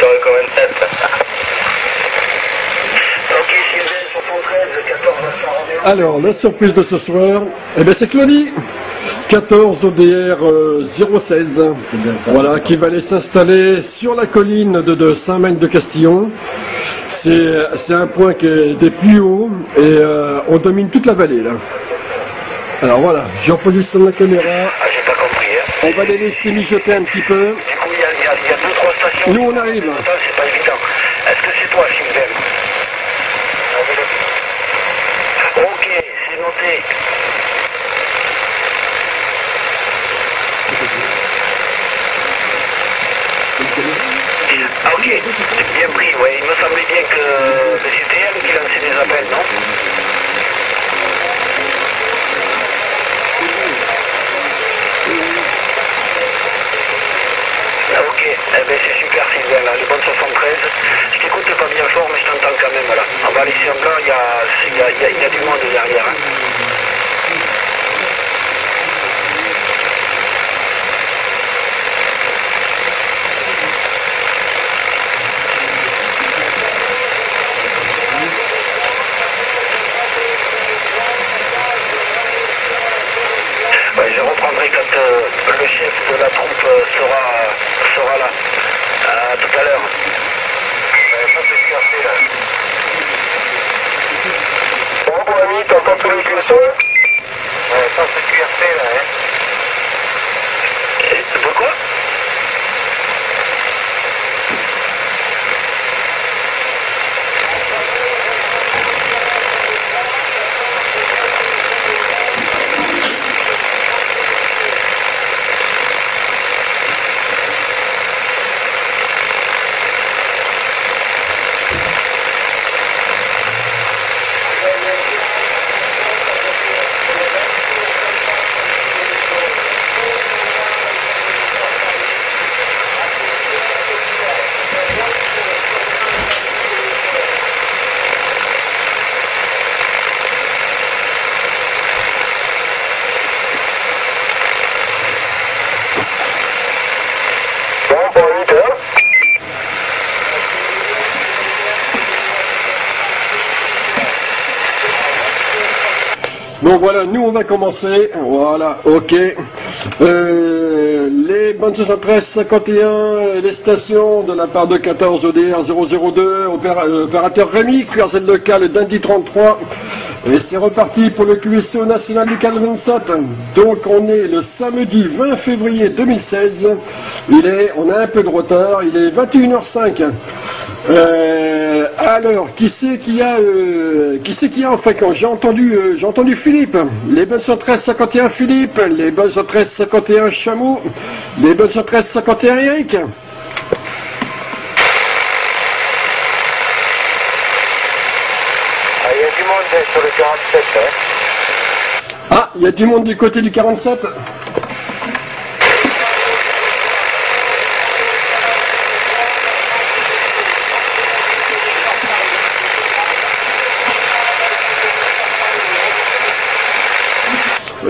Victor Echo 27. Ok, Sylvain, 73, 14 à Alors, la surprise de ce soir, eh ben c'est Claudie 14 ODR euh, 016, voilà, qui va aller s'installer sur la colline de, de Saint-Magne de Castillon. C'est c'est un point qui est des plus hauts et euh, on domine toute la vallée là. Alors voilà, j'en positionne la caméra, Ah, j'ai pas compris, hein. on va les laisser mijoter un petit peu. Nous, on arrive. Ça, c'est pas évident. Est-ce que c'est toi, Sylvain Ok, c'est noté. Ah ok, bien pris, ouais. Il me semblait bien que c'était elle qui lançait des appels, non Ah ok, eh ben c'est super Sylvain, là, le bon 73. Je t'écoute pas bien fort, mais je t'entends quand même, là. Blanc, il y a, y, y a- du monde derrière. hein. Je reprendrai quand euh, le chef de la troupe Control Resort. On va commencer. Voilà, ok. Euh, les bonnes 73 51, les stations de la part de 14 ODR 002, opéra- euh, opérateur Rémi, QRZ local d'Indy 33. Et c'est reparti pour le QSO national du 47. Donc on est le samedi 20 février 2016. Il est, on a un peu de retard, il est 21h05. Euh, alors, qui c'est qui a, euh, qui c'est qui a en fréquence J'ai entendu, euh, j'ai entendu Philippe. Les bonnes 113 51 Philippe, les bonnes 113 51 Chameau, les bonnes 113 51 Eric. Ah, il y du monde sur le 47, hein. Ah, il y a du monde du côté du 47.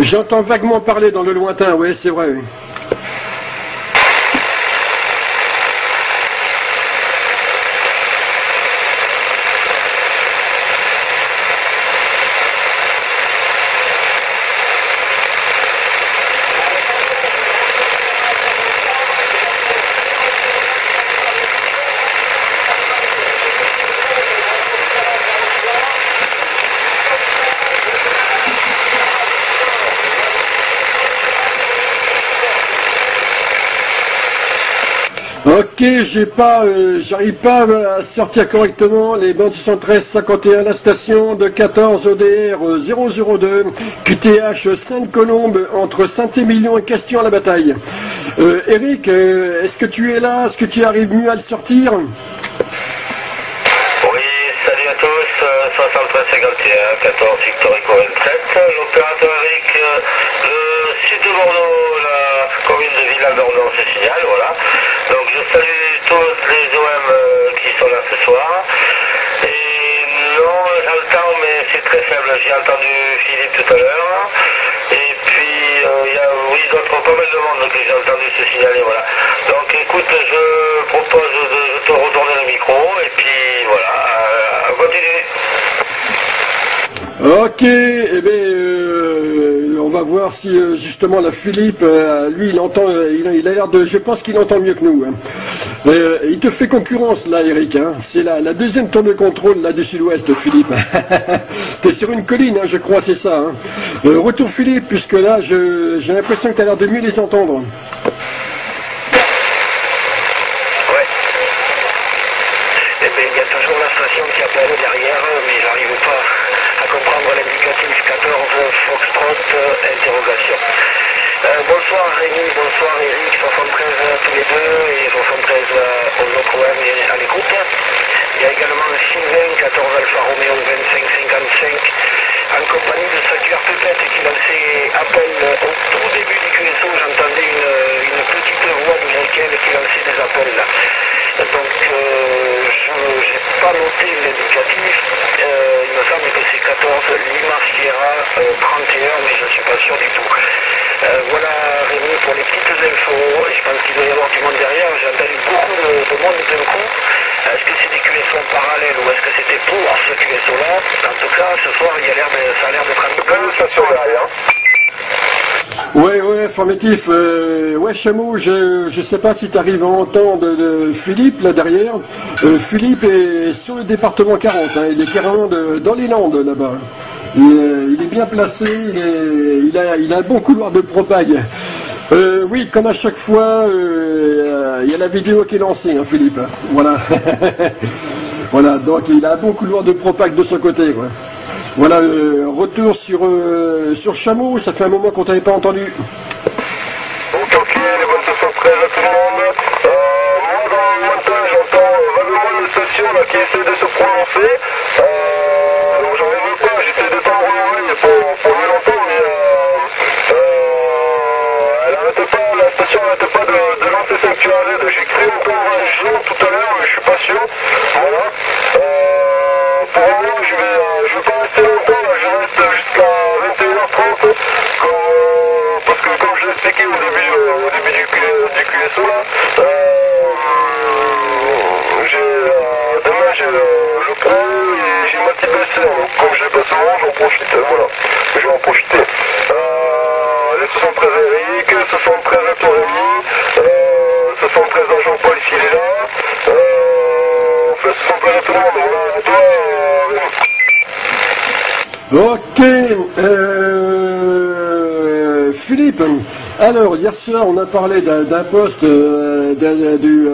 J'entends vaguement parler dans le lointain, oui, c'est vrai. Pas, euh, j'arrive pas à sortir correctement. Les bandes 73 51 la station de 14 ODR euh, 002 QTH Sainte-Colombe entre Saint-Émilion et Castillon à la bataille. Euh, Eric, euh, est-ce que tu es là? Est-ce que tu arrives mieux à le sortir? Oui, salut à tous, euh, 7351, 14 Victor Echo 27, l'opérateur Eric, euh, le sud de Bordeaux, la commune de Villa-Bordeaux se signale, voilà salue tous les OM euh, qui sont là ce soir. Et non, j'entends, mais c'est très faible. J'ai entendu Philippe tout à l'heure. Et puis, euh, il y a oui, d'autres, pas mal de monde que j'ai entendu se signaler. Voilà. Donc, écoute, je propose de, te retourner le micro. Et puis, voilà, continue. Ok, eh bien. Euh, va voir si euh, justement la Philippe, euh, lui, il entend, euh, il, a- l'air de, je pense qu'il entend mieux que nous. hein. Il te fait concurrence là, Eric. hein. C'est la, deuxième tour de contrôle là du Sud-Ouest, Philippe. T'es sur une colline, hein, je crois, c'est ça. retour Philippe, puisque là, j'ai l'impression que tu as l'air de mieux les entendre. Ouais. Eh bien, il y a toujours la station qui appelle derrière, mais j'arrive pas à comprendre l'indicatif 14 Foxtrot euh, interrogation. Euh, bonsoir Rémi, bonsoir Eric, 73 tous les deux et 73 euh, aux autres OM à l'écoute. Il y a également Sylvain, 14 Alfa Romeo 2555, en compagnie de sa pépette qui lançait appel au tout début du QSO. J'entendais une, une petite voix de Michael qui lançait des appels. Donc, euh, je n'ai pas noté l'indicatif. Euh, il me semble que c'est 14 Lima Sierra euh, 31, mais je ne suis pas sûr du tout. Euh, voilà Rémi pour les petites infos. Je pense qu'il doit y avoir du monde derrière. J'ai entendu beaucoup de, de monde d'un coup. Est-ce que c'est des QSO en parallèle ou est-ce que c'était pour ce QSO-là En tout cas, ce soir, il y a l'air de- ça a l'air d'être un peu de station derrière. Ouais, ouais, formatif. Euh, ouais, Chameau, je je sais pas si tu arrives à entendre euh, Philippe là derrière. Euh, Philippe est sur le département 40, hein, il est carrément de- dans les Landes là-bas. Il, est- il est bien placé, il, est- il a, il a un bon couloir de propague. Euh, oui, comme à chaque fois, euh, il y a la vidéo qui est lancée, hein, Philippe. Voilà. voilà, donc il a un bon couloir de propague de son côté. Quoi. Voilà, euh, retour sur, euh, sur Chameau, ça fait un moment qu'on t'avait pas entendu. Ok, ok, les bonnes 73 à tout le monde. Moi, dans le lointain, j'entends vaguement une station qui essaie de se prononcer. Donc, j'en reviens pas, j'essaie de l'oreille pour, pour mieux l'entendre, mais euh, euh, elle arrête pas, la station n'arrête pas de, de Z. J'ai encore un géant tout à l'heure, mais je suis pas sûr. Voilà. Euh, pour le moment, je vais, euh, je vais pas rester longtemps, là, je reste jusqu'à 21h30. Quand, euh, parce que comme je l'ai expliqué au début, au début du, du QSO, là, demain le pro et j'ai ma petite blessure. Donc comme je l'ai pas souvent, j'en profite. Voilà, je vais en profiter. Les 73 Eric, 73 à toi Rémi, euh, 73 à Jean-Paul là. Euh, enfin 73 à tout le monde. Ok, euh, Philippe, alors hier soir on a parlé d'un poste euh, du,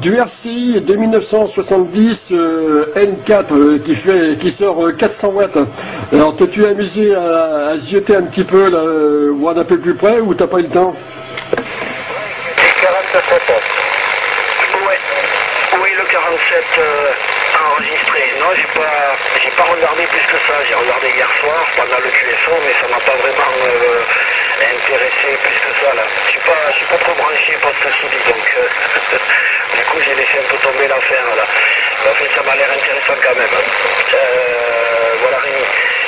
du RCI de 1970 euh, N4 euh, qui, fait, qui sort euh, 400 watts. Alors t'es-tu amusé à, à jeter un petit peu, là, voir d'un peu plus près ou t'as pas eu le temps 47 Ouais. Oui, 47 euh, enregistré. Non, j'ai pas, j'ai pas regardé plus que ça. J'ai regardé hier soir pendant le QSO, mais ça m'a pas vraiment euh, intéressé plus que ça là. Je suis pas, pas trop branché poste civil, donc euh, du coup j'ai laissé un peu tomber l'affaire là. En fait, ça m'a l'air intéressant quand même. Euh, voilà Rémi.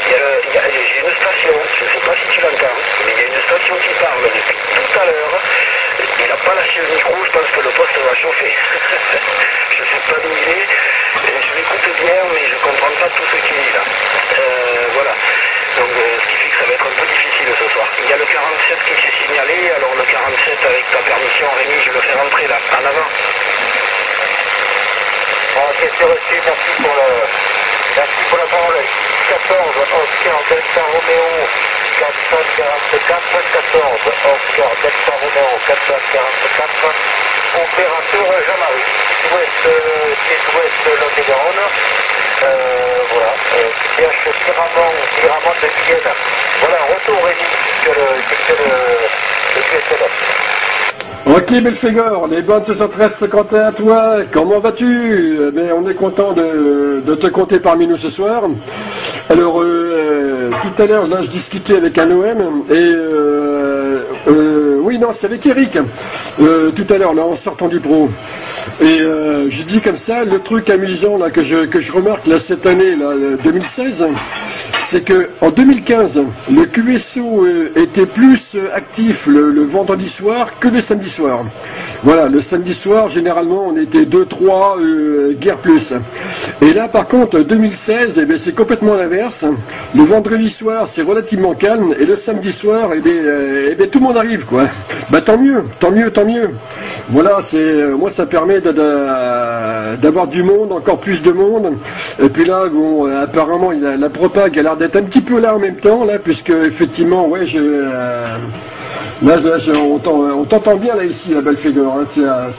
Le- il une station, je ne sais pas si tu l'entends, mais il y a une station qui parle depuis tout à l'heure. Il n'a pas lâché le micro, je pense que le poste va chauffer. je ne sais pas d'où il est. Je l'écoute bien, mais je ne comprends pas tout ce qu'il dit là. Euh, voilà. Donc, euh, ce qui fait que ça va être un peu difficile ce soir. Il y a le 47 qui s'est signalé, alors le 47, avec ta permission, Rémi, je le fais rentrer là, en avant. Reçu, merci pour le. Merci pour la parole. 14, Oscar Delta Romeo, 444, 14, Oscar Delta Romeo, 444, opérateur Jean-Marie, sud-ouest, sud-ouest Lot-et-Garonne, euh, voilà, euh, Pyramon, Pyramon de Vienne. Voilà, retour Rémi, jusque le, jusque le, le. Ok Belfegor, les bonnes 73 51 à toi, comment vas-tu? Eh On est content de, de te compter parmi nous ce soir. Alors, euh, tout à l'heure, là, je discutais avec un OM, et euh, euh, oui, non, c'est avec Eric, euh, tout à l'heure, là, en sortant du pro. Et euh, je dis comme ça, le truc amusant là, que, je, que je remarque là, cette année, là, 2016, c'est que en 2015, le QSO euh, était plus euh, actif le, vendredi soir que le samedi soir. Voilà, le samedi soir, généralement, on était 2-3, euh, guère plus. Et là, par contre, 2016, eh bien, c'est complètement l'inverse. Le vendredi soir, c'est relativement calme, et le samedi soir, eh bien, euh, eh bien, tout le monde arrive, quoi. Bah, tant mieux, tant mieux, tant mieux. Voilà, c'est, euh, moi, ça permet d'avoir du monde, encore plus de monde. Et puis là, bon, euh, apparemment, il a- la propague a l'air d'être un petit peu là en même temps, là, puisque effectivement, ouais, je, euh, là, on t'en- on t'entend bien là ici, la belle figure. hein.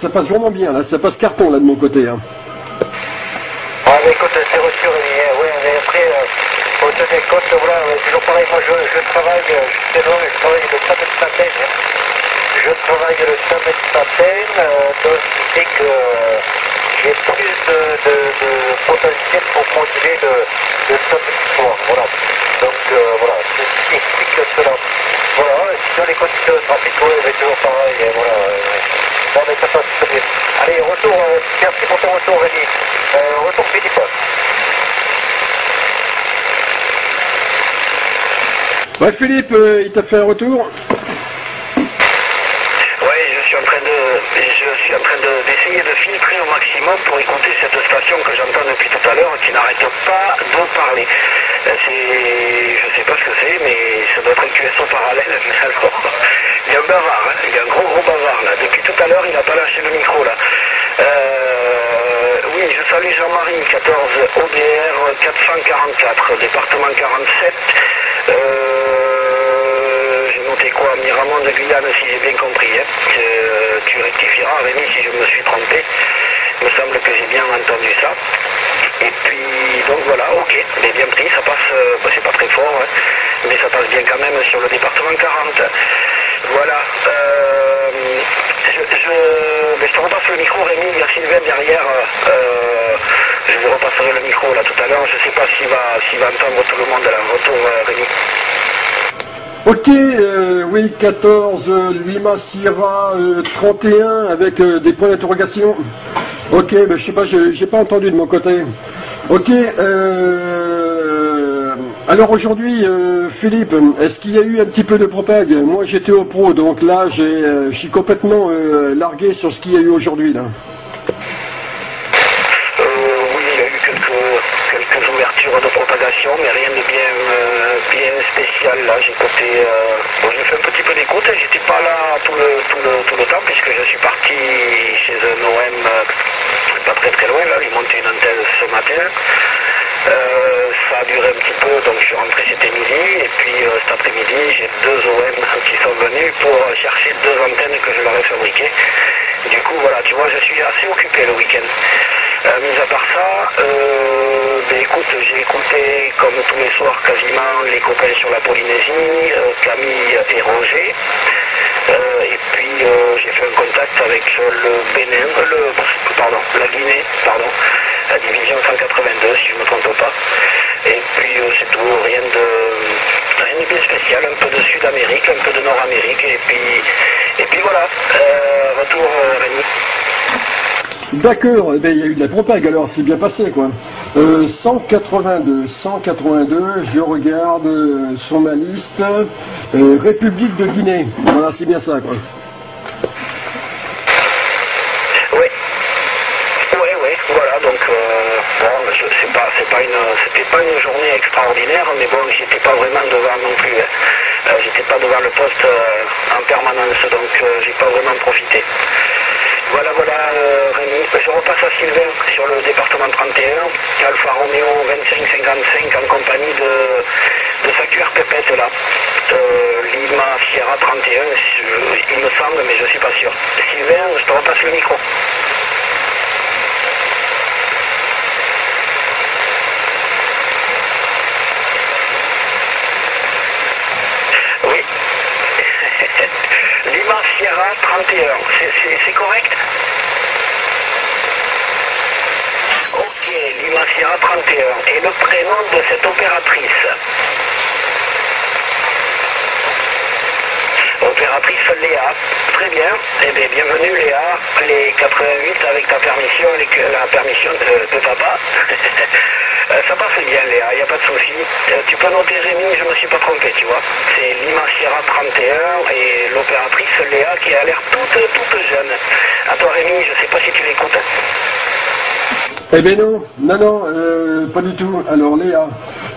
Ça passe vraiment bien, là, ça passe carton là de mon côté. hein. Écoute, c'est reçu, euh, faut tenir compte, voilà, toujours pareil, moi je, je travaille, euh, je loin, je travaille le samedi matin, je travaille le samedi matin, euh, donc ce qui fait que euh, j'ai plus de, de, de potentiel pour moduler le, le samedi soir, voilà. Donc euh, voilà, c'est ce qui explique cela. Voilà, et sinon les conditions de trafic, ouais, c'est toujours pareil, hein, voilà. Bon, mais ça passe très bien. Allez, retour, euh, merci pour ton retour, Rémi. Euh, retour Philippe. Ouais, Philippe, euh, il t'a fait un retour Oui, je suis en train de, je suis en train de- d'essayer de, filtrer au maximum pour écouter cette station que j'entends depuis tout à l'heure qui n'arrête pas de parler. Euh, je sais pas ce que c'est, mais ça doit être un QSO parallèle. Alors, il y a un bavard, hein, il y a un gros gros bavard là. Depuis tout à l'heure, il n'a pas lâché le micro là. Euh, oui, je salue Jean-Marie, 14 ODR 444, département 47. Euh, j'ai noté quoi Miramont de Guyane, si j'ai bien compris. Hein. Euh, tu rectifieras, Rémi, si je me suis trompé. Il me semble que j'ai bien entendu ça. Et puis, donc voilà, ok, mais bien pris, ça passe, euh, bah, c'est pas très fort, hein, mais ça passe bien quand même sur le département 40. Voilà. Euh, je, je, te repasse le micro, Rémi, il y a Sylvain derrière. euh, je lui repasserai le micro là tout à l'heure. Je sais pas s'il va, va entendre tout le monde là. Retour, Rémi. Ok, euh, oui, 14, euh, Lima Sierra euh, 31 avec euh, des points d'interrogation. Ok, ben, je sais pas, j'ai pas entendu de mon côté. Ok, alors aujourd'hui, Philippe, est-ce qu'il y a eu un petit peu de propague Moi j'étais au pro, donc là je suis complètement largué sur ce qu'il y a eu aujourd'hui là. Oui, il y a eu quelques, quelques ouvertures de mais rien de bien, euh, bien spécial. Là, j'ai écouté, euh, bon, j'ai fait un petit peu d'écoute. J'étais pas là tout le temps puisque je suis parti chez un OM euh, pas très très loin. Là, j'ai monté une antenne ce matin. Euh, ça a duré un petit peu, donc je suis rentré c'était midi. Et puis euh, cet après-midi, j'ai deux OM qui sont venus pour chercher deux antennes que je leur ai fabriquées. Du coup, voilà, tu vois, je suis assez occupé le week-end. Euh, mis à part ça, euh, ben, écoute, j'ai écouté comme tous les soirs quasiment les copains sur la Polynésie, euh, Camille et Roger. Euh, et puis euh, j'ai fait un contact avec euh, le Bénin, euh, le, pardon, la Guinée, pardon, la division 182 si je ne me trompe pas. Et puis euh, c'est tout, rien de, rien de bien spécial, un peu de Sud-Amérique, un peu de Nord-Amérique, et puis, et puis voilà, Euh, retour euh, Rémi. D'accord, il y a eu de la propague alors, c'est bien passé quoi. Euh, 182, 182, je regarde sur ma liste, République de Guinée, voilà c'est bien ça quoi. Oui. Oui, oui, voilà, donc euh, bon, je- c'est pas, c'est pas une, c'était une journée extraordinaire, mais bon, j'étais pas vraiment devant non plus. hein. Euh, j'étais pas devant le poste euh, en permanence, donc euh, j'ai pas vraiment profité. Voilà, voilà, Rémi. Je repasse à Sylvain sur le département 31, Alpha Romeo 2555 en compagnie de, de sa QR Pépette là. Lima Sierra 31, je- il me semble, mais je suis pas sûr. Sylvain, je te repasse le micro. Oui. Lima Sierra 31, c'est- correct Ok, Lima Sierra 31. Et le prénom de cette opératrice Opératrice Léa. Très bien. Eh bien, bienvenue Léa. Les 88 avec ta permission, avec la permission de, de papa. ça passe bien, Léa, il n'y a pas de souci. tu peux noter Rémi, je ne me suis pas trompé, tu vois. C'est Lima Sierra 31 et l'opératrice Léa qui a l'air toute, toute jeune. À toi, Rémi, je ne sais pas si tu l'écoutes. Eh bien non, non, non, euh, pas du tout. Alors Léa,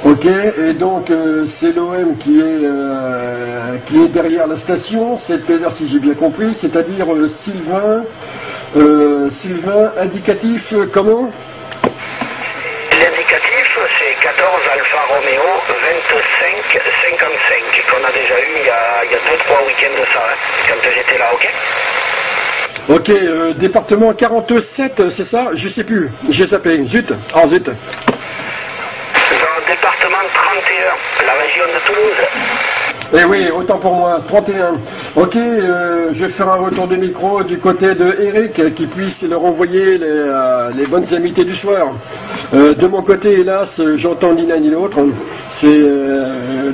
ok, et donc euh, c'est l'OM qui est euh, qui est derrière la station, c'est-à-dire si j'ai bien compris, c'est-à-dire Sylvain, Sylvain indicatif comment? L'indicatif c'est 14 Alpha Romeo 25 55 qu'on a déjà eu il y a, il y a 2-3 week-ends de ça, hein, quand j'étais là, ok? Ok, euh, département 47, c'est ça? Je sais plus. J'ai sapé. Zut. Ah, zut. Dans le département 31, la région de Toulouse. Eh oui, autant pour moi, 31. Ok, euh, je vais faire un retour de micro du côté de Eric qui puisse leur envoyer les, euh, bonnes amitiés du soir. Euh, de mon côté, hélas, j'entends ni l'un ni l'autre. C'est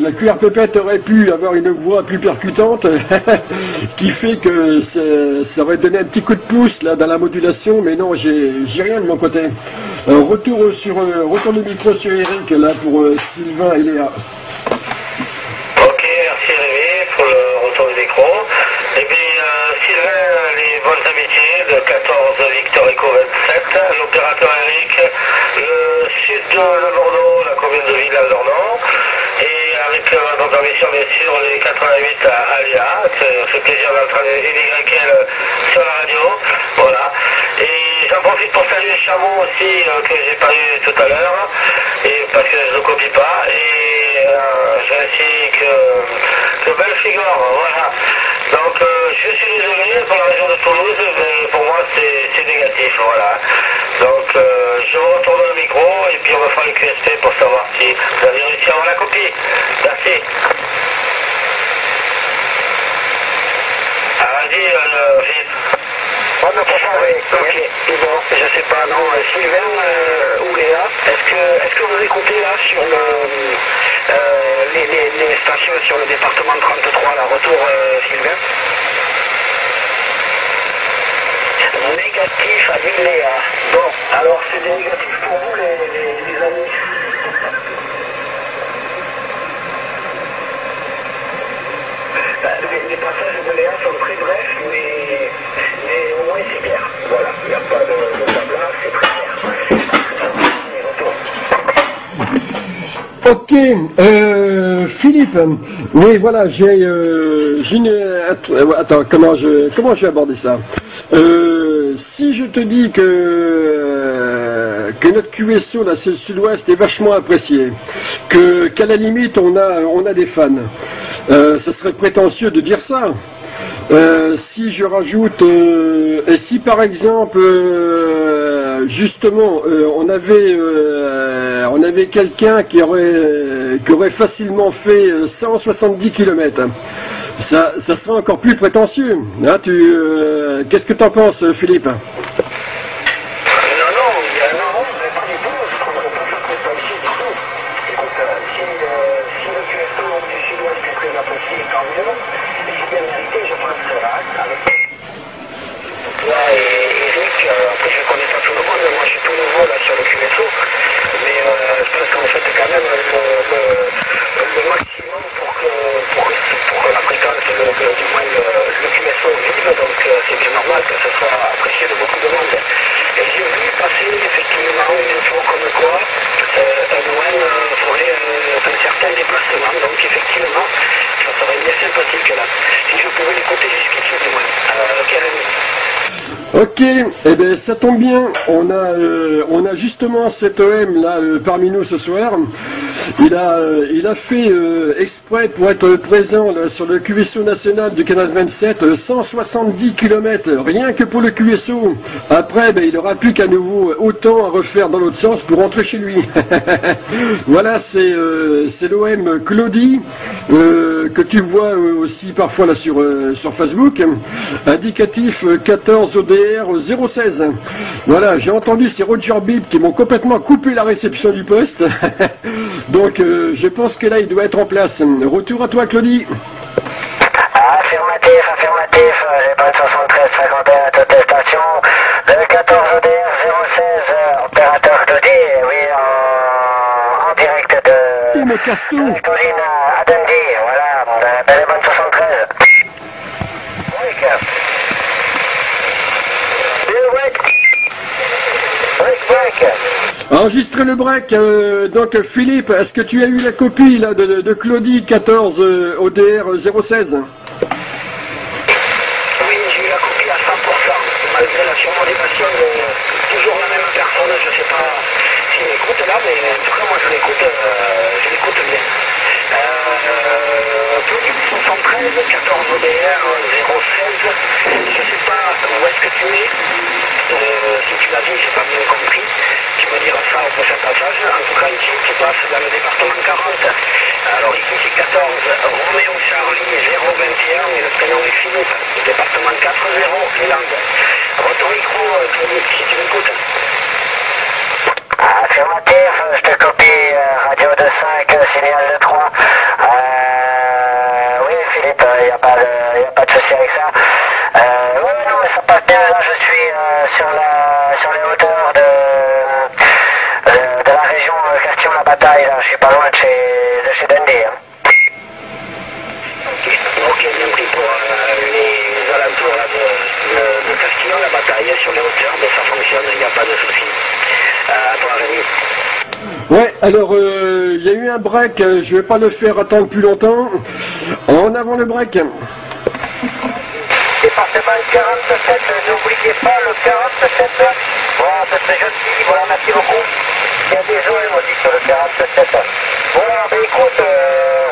la cuir pépette aurait pu avoir une voix plus percutante qui fait que ça aurait donné un petit coup de pouce là dans la modulation, mais non, j'ai rien de mon côté. retour sur retour de micro sur Eric là pour Sylvain et Léa. Pour le retour du micro. Et puis euh, Sylvain, les bonnes amitiés de 14 Victor Eco 27, l'opérateur Eric, le sud de Bordeaux, la commune de Villal-Dornon, et avec euh, notre mission bien sûr les 88 à Alia, c'est fait plaisir d'entendre YL sur la radio, voilà. Et j'en profite pour saluer Chamon aussi, euh, que j'ai pas eu tout à l'heure, et parce que je ne copie pas, et euh, ainsi que, que Belfigor, voilà. Donc euh, je suis désolé pour la région de Toulouse, mais pour moi c'est négatif, voilà. Donc euh, je vous retourne le micro et puis on va faire le QSP pour savoir si vous avez réussi à avoir la copie. Merci. Ah, vas-y, Philippe. On ne peut pas, oui. Ok. Bon, je sais pas, non. Euh, Sylvain euh, ou Léa, est-ce que, est-ce que vous écoutez là sur le, euh, les, les, les, stations sur le département 33, la retour euh, Sylvain Négatif, a dit Léa. Bon, alors c'est des négatifs pour vous les, les, les amis les, les, passages de Léa sont très brefs, mais Ok, euh, Philippe, oui voilà, j'ai euh, une... Attends, comment je, comment je vais aborder ça? Euh, Si je te dis que, que notre QSO, le sud-ouest, est vachement apprécié, que qu'à la limite on a, on a des fans, euh, ça serait prétentieux de dire ça. Euh, si je rajoute, euh, et si par exemple, euh, justement, on avait, avait quelqu'un qui aurait, qui aurait facilement fait 170 km, ça, ça serait encore plus prétentieux. Hein, qu'est-ce que tu en penses, Philippe sur le QSO, mais euh, je pense qu'en fait quand même le, maximum pour que, pour, que la le, du moins le, QSO vive, donc euh, c'est bien normal que ce soit apprécié de beaucoup de monde. Et j'ai vu passer effectivement une info comme quoi euh, un OM ferait un certain déplacement, donc effectivement ça serait bien sympathique là, si je pouvais l'écouter jusqu'ici du moins. Ok, eh bien ça tombe bien, on a, euh, on a justement cet OM là euh, parmi nous ce soir. Il a, euh, il a fait exprès pour être présent sur le QSO national du canal 27, 170 km, rien que pour le QSO. Après, ben, il aura plus qu'à nouveau autant à refaire dans l'autre sens pour rentrer chez lui. voilà, c'est l'OM Claudie, que tu vois aussi parfois là sur, sur Facebook, indicatif 14 OD 016. Voilà, j'ai entendu ces Roger Bib qui m'ont complètement coupé la réception du poste. Donc euh, je pense que là il doit être en place. Retour à toi Claudie. Affirmatif, affirmatif, j'ai pas de 73 51 protestation. Le 14 ODR 016, opérateur Claudie, oui, en me casse tout. Colline à Dundee, voilà, belle et bonne 73. Break. Deux break. Break, break. Enregistrez le break. euh, donc Philippe, est-ce que tu as eu la copie là de, Claudie 14 euh, ODR 016 Oui, j'ai eu la copie à 100%, malgré la surmodulation de toujours la même personne, je ne sais pas s'il m'écoute là, mais en tout cas moi je l'écoute, euh, je l'écoute bien. Euh, Claudie 73, 14 ODR 016, je ne sais pas où est-ce que tu es, euh, si tu l'as dit, j'ai pas bien compris, tu me diras ça au prochain passage. En tout cas ici tu passes dans le département 40, alors ici c'est 14, Roméo Charlie 021 et le prénom est Philippe, département 4-0, Finlande. Retour micro, euh, Claudie, si tu m'écoutes. Affirmatif, je te copie, euh, radio de 5, signal de 3. Euh, oui Philippe, il n'y a, pas de- y a pas de souci avec ça. Euh, ouais, non mais ça passe bien, là je suis euh, sur, la, sur les hauteurs de, de, de la région euh, Castillon-la-Bataille, là, je suis pas loin de chez, de chez Dundee. hein. Ok, bien pris pour euh, les alentours là, de, de, de Bataille sur les hauteurs, mais ça fonctionne, il n'y a pas de souci. Euh, à toi, Rémi. Ouais, alors euh, il y a eu un break, euh, je vais pas le faire attendre plus longtemps. En avant le break. Département 47, n'oubliez pas le 47. Voilà, c'est très gentil, voilà, merci beaucoup. Il y a des gens, dit sur le 47. Voilà, ben écoute, euh,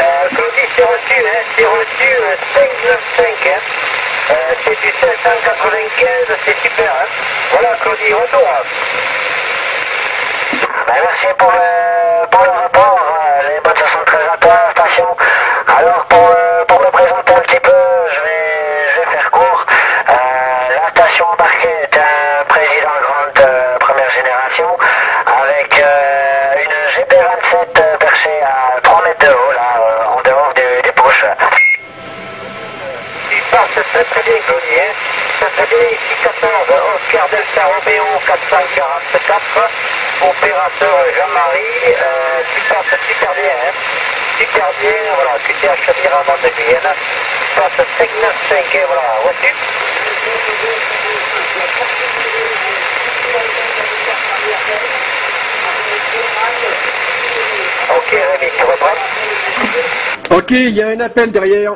euh, Claudie, c'est reçu, hein, c'est reçu euh, 595, hein. Euh, c'est du 595, c'est super, hein. Voilà, Claudie, retour. Ben, merci pour le, pour le rapport, euh, les bonnes 73 à toi, station. Alors, pour, euh, pour me présenter un petit peu, je vais, je vais faire court. Euh, la station embarquée est un président grande euh, première génération avec euh, une GP27 euh, perchée à 3 mètres de haut, là, euh, en dehors du, du push. Il passe très très bien, Claudie. Hein. Très très bien, ici 14, Oscar Delta Romeo 444, opérateur Jean-Marie, euh, tu passes super bien, hein. Super bien, voilà, acheté à de Guyenne, tu passes 595, et voilà, reçu. Ok, Rémi, tu reprends Ok, il y a un appel derrière.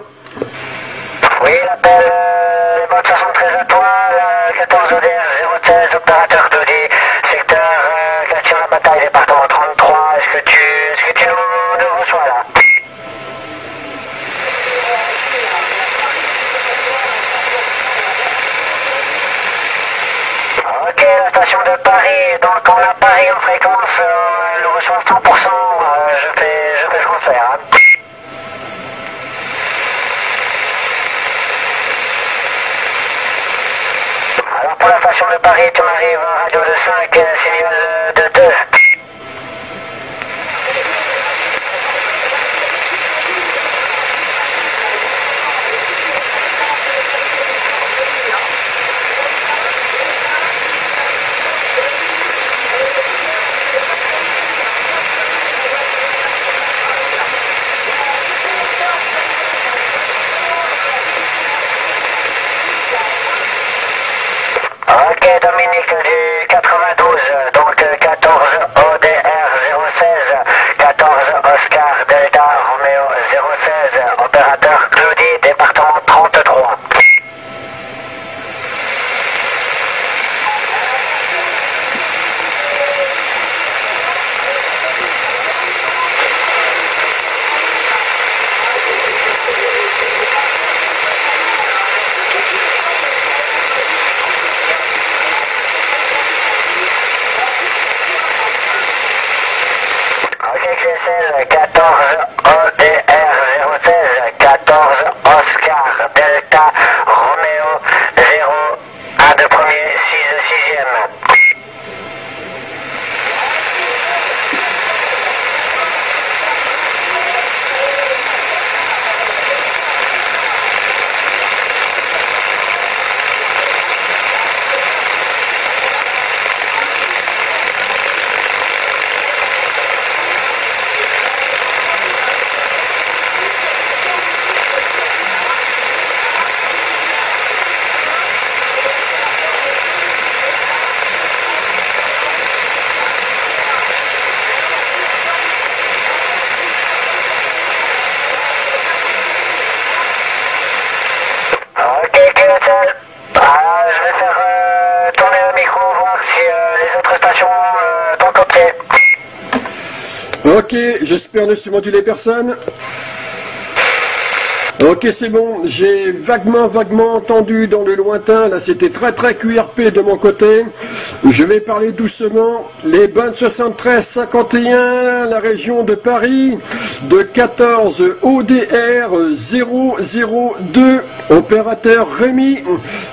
Oui, l'appel, euh, bonnes 73 à toi, euh, 14 ODR 016, opérateur Claudie, secteur euh, Castillon la bataille, département 33, est-ce que tu, est-ce que tu nous, reçois là? Ok, la station de Paris, donc on a Paris en fréquence, euh, nous reçoit 100%, euh, je fais, je fais le transfert. hein. Alors pour la station de Paris, tu m'arrives radio de 5, Ok, j'espère ne les personne. Ok, c'est bon. J'ai vaguement, vaguement entendu dans le lointain. Là, c'était très, très QRP de mon côté. Je vais parler doucement. Les bonnes 73 51, la région de Paris, de 14 ODR 002, opérateur Rémi,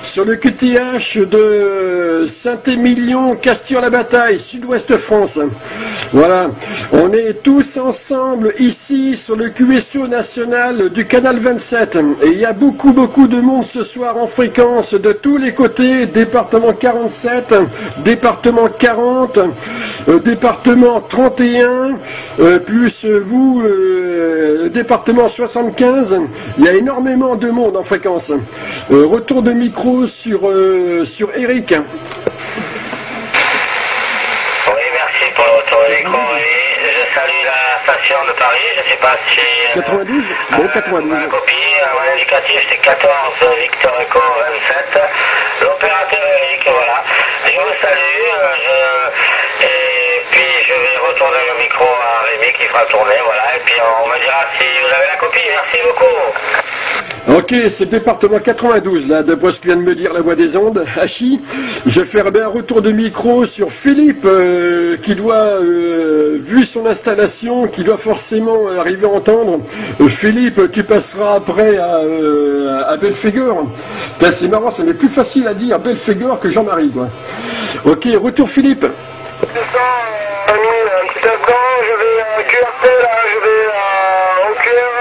sur le QTH de Saint-Émilion, Castillon-la-Bataille, Sud-Ouest France. Voilà. On est tous ensemble ici sur le QSO national du canal 25 et il y a beaucoup, beaucoup de monde ce soir en fréquence de tous les côtés. Département 47, département 40, euh, département 31, euh, plus vous, euh, département 75. Il y a énormément de monde en fréquence. retour de micro sur, sur Eric. Oui, merci pour le retour de micro. Je salue la station de Paris, je ne sais pas si... 92 Bon, 92. Ma copie, mon indicatif c'est 14 Victor Echo 27. L'opérateur Eric, voilà. Je vous salue, je... et puis je vais retourner le micro à Rémi qui fera tourner, voilà. Et puis on me dira si vous avez la copie, merci beaucoup. Ok, c'est département 92, là, de ce que vient de me dire la voix des ondes, Hachi. Je faire un retour de micro sur Philippe, euh, qui doit, euh, vu son installation, qui doit forcément arriver à entendre. Euh, Philippe, tu passeras après à, à Belfegor. C'est marrant, ça m'est plus facile à dire Belfegor que Jean-Marie, quoi. Ok, retour Philippe je vais à OQR.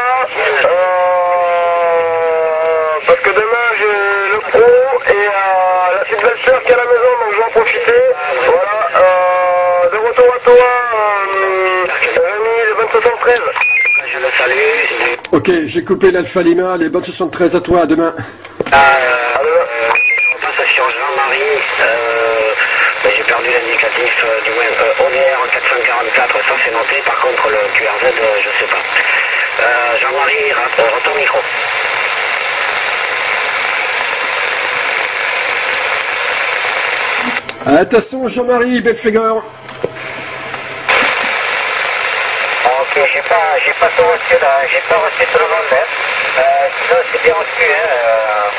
Parce que demain j'ai le pro et euh, la petite belle qui est à la maison, donc je vais en profiter. Voilà, euh, de retour à toi, euh, Rémi, les bonnes 73. Je le salue. Ok, j'ai coupé l'Alpha Lima, les bonnes 73 à toi, à demain. Euh, euh, je passe sur Jean-Marie. Euh, j'ai perdu l'indicatif euh, du. Euh, ODR 444, ça c'est noté. Par contre, le QRZ, euh, je sais pas. Euh, Jean-Marie, retour micro. Attention Jean-Marie Belfegor. Ok, j'ai pas, j'ai pas reçu là, j'ai pas reçu tout le monde. Euh, sinon c'est bien reçu, hein. Euh,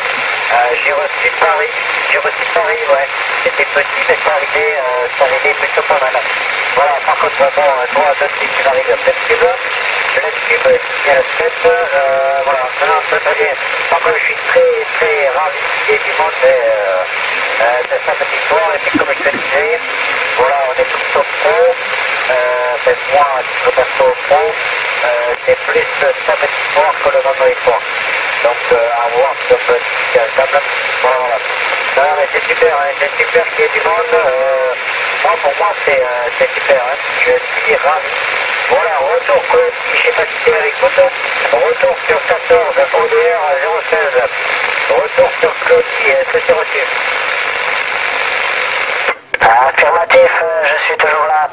euh, j'ai reçu Paris, j'ai reçu Paris, ouais. C'était petit, mais ça arrivait, ça arrivait plutôt pas mal. Voilà, par contre, bon, toi, deux types, tu arrives à plein cube. Plein cube, il y a le 7, euh, voilà, ça, ça, très bien. Par contre, je suis très, très ravi du monde, euh, euh, de samedi soir, et puis comme je te voilà, on est tous au fond, euh, ben, moi, à titre perso au fond, c'est plus samedi soir que le vendredi soir. Donc, euh, à voir on peut discuter ensemble. Voilà. Non, mais c'est super, hein, c'est super qu'il y ait du monde. Euh, moi, pour moi, c'est euh, super, hein. je suis ravi. Voilà, retour je sais pas si c'est avec vous, retour sur 14, ODR 016, retour sur Cloty, c'est reçu? Affirmatif, je suis toujours là.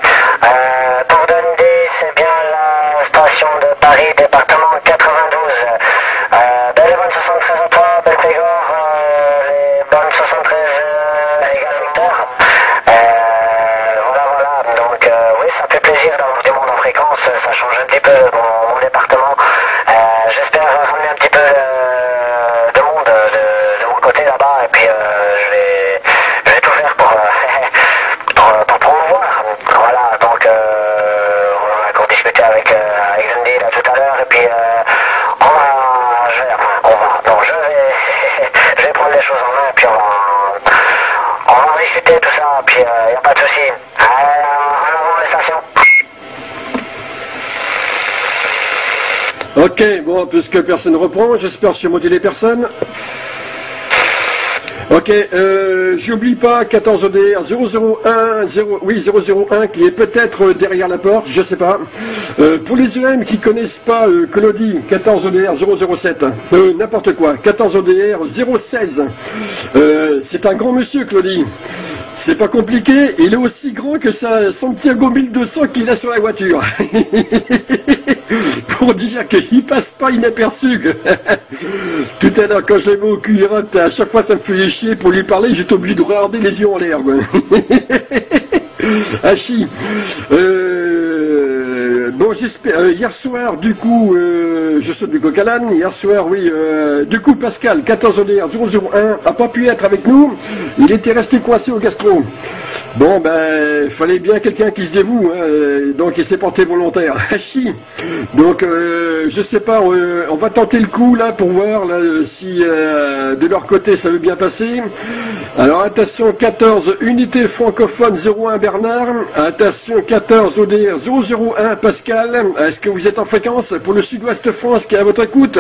Ok, bon, puisque personne ne reprend, j'espère surmonter les personnes. Ok, euh, j'oublie pas 14 ODR 001, 0, oui 001 qui est peut-être derrière la porte, je sais pas. Euh, pour les EM qui connaissent pas euh, Claudie, 14 ODR 007, euh, n'importe quoi, 14 ODR 016. Euh, c'est un grand monsieur Claudie. C'est pas compliqué, il est aussi grand que sa Santiago 1200 qu'il a sur la voiture. Pour dire qu'il passe pas inaperçu. Tout à l'heure, quand j'avais au QRAT, à chaque fois ça me faisait chier pour lui parler, j'étais obligé de regarder les yeux en l'air. bon, euh, hier soir, du coup, euh, je saute du coq. Hier soir, oui. euh, du coup, Pascal, 14 ODR 001, a pas pu être avec nous. Il était resté coincé au gastro. Bon, ben, il fallait bien quelqu'un qui se dévoue. hein, donc, il s'est porté volontaire. Hachi. Donc, je sais pas. on va tenter le coup là pour voir si de leur côté ça veut bien passer. Alors, attention, 14 unité francophone 01 Bernard. Attention, 14 ODR 001 Pascal. Est-ce que vous êtes en fréquence pour le sud-ouest France qui est à votre écoute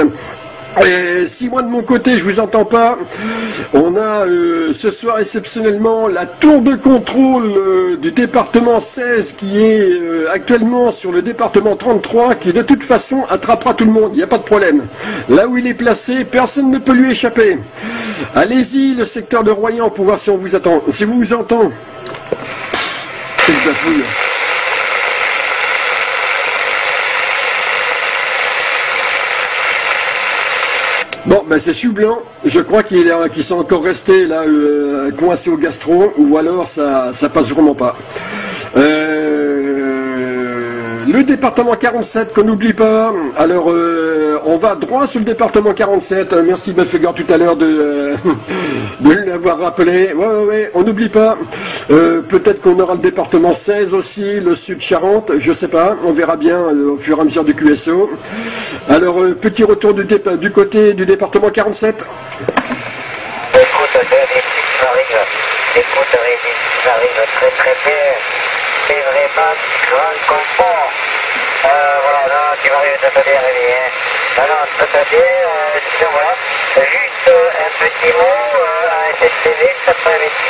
et si moi de mon côté je vous entends pas, on a euh, ce soir exceptionnellement la tour de contrôle euh, du département 16 qui est euh, actuellement sur le département 33 qui de toute façon attrapera tout le monde, il n'y a pas de problème. Là où il est placé, personne ne peut lui échapper. Allez-y, le secteur de Royan pour voir si on vous attend. Si vous vous entend. Qu'est-ce que la fouille Bon, ben c'est chou blanc. Je crois qu'ils sont encore restés là, euh, coincés au gastro, ou alors ça, ça passe vraiment pas. Euh, le département 47 qu'on n'oublie pas. Alors, euh, on va droit sur le département 47. Euh, merci Belfegor tout à l'heure de, euh, de l'avoir rappelé. Ouais, ouais, ouais, on n'oublie pas. Peut-être qu'on aura le département 16 aussi, le sud Charente. Je sais pas. On verra bien au fur et à mesure du QSO. Alors, petit retour du, côté du département 47. Écoute, m'arrives. Écoute, m'arrives très très bien. C'est vraiment grand confort. Euh, voilà, non, tu m'arrives très très bien, Rémi. Hein. Non, non, très très bien. Euh, sinon, voilà. Juste euh, un petit mot euh, à SSTV cet après-midi.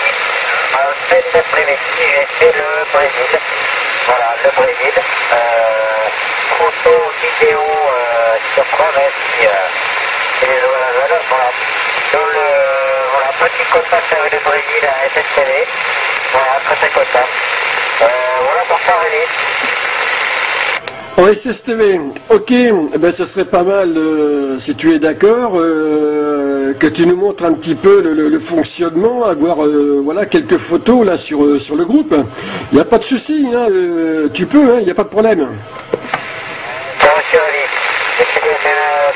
En fin d'après-midi, j'ai fait le Brésil. Voilà, le Brésil. Euh, photo, vidéo euh, sur Province. Euh, et voilà, voilà, voilà. Dans le, voilà, petit contact avec le Brésil à SSTV. Voilà, très très content. Euh, voilà pour ça, Rémi. En SSTV, ok, eh ben ce serait pas mal, euh, si tu es d'accord, euh, que tu nous montres un petit peu le, fonctionnement, avoir euh, voilà quelques photos là sur, sur le groupe. Il n'y a pas de souci, hein, tu peux, il n'y a pas de problème.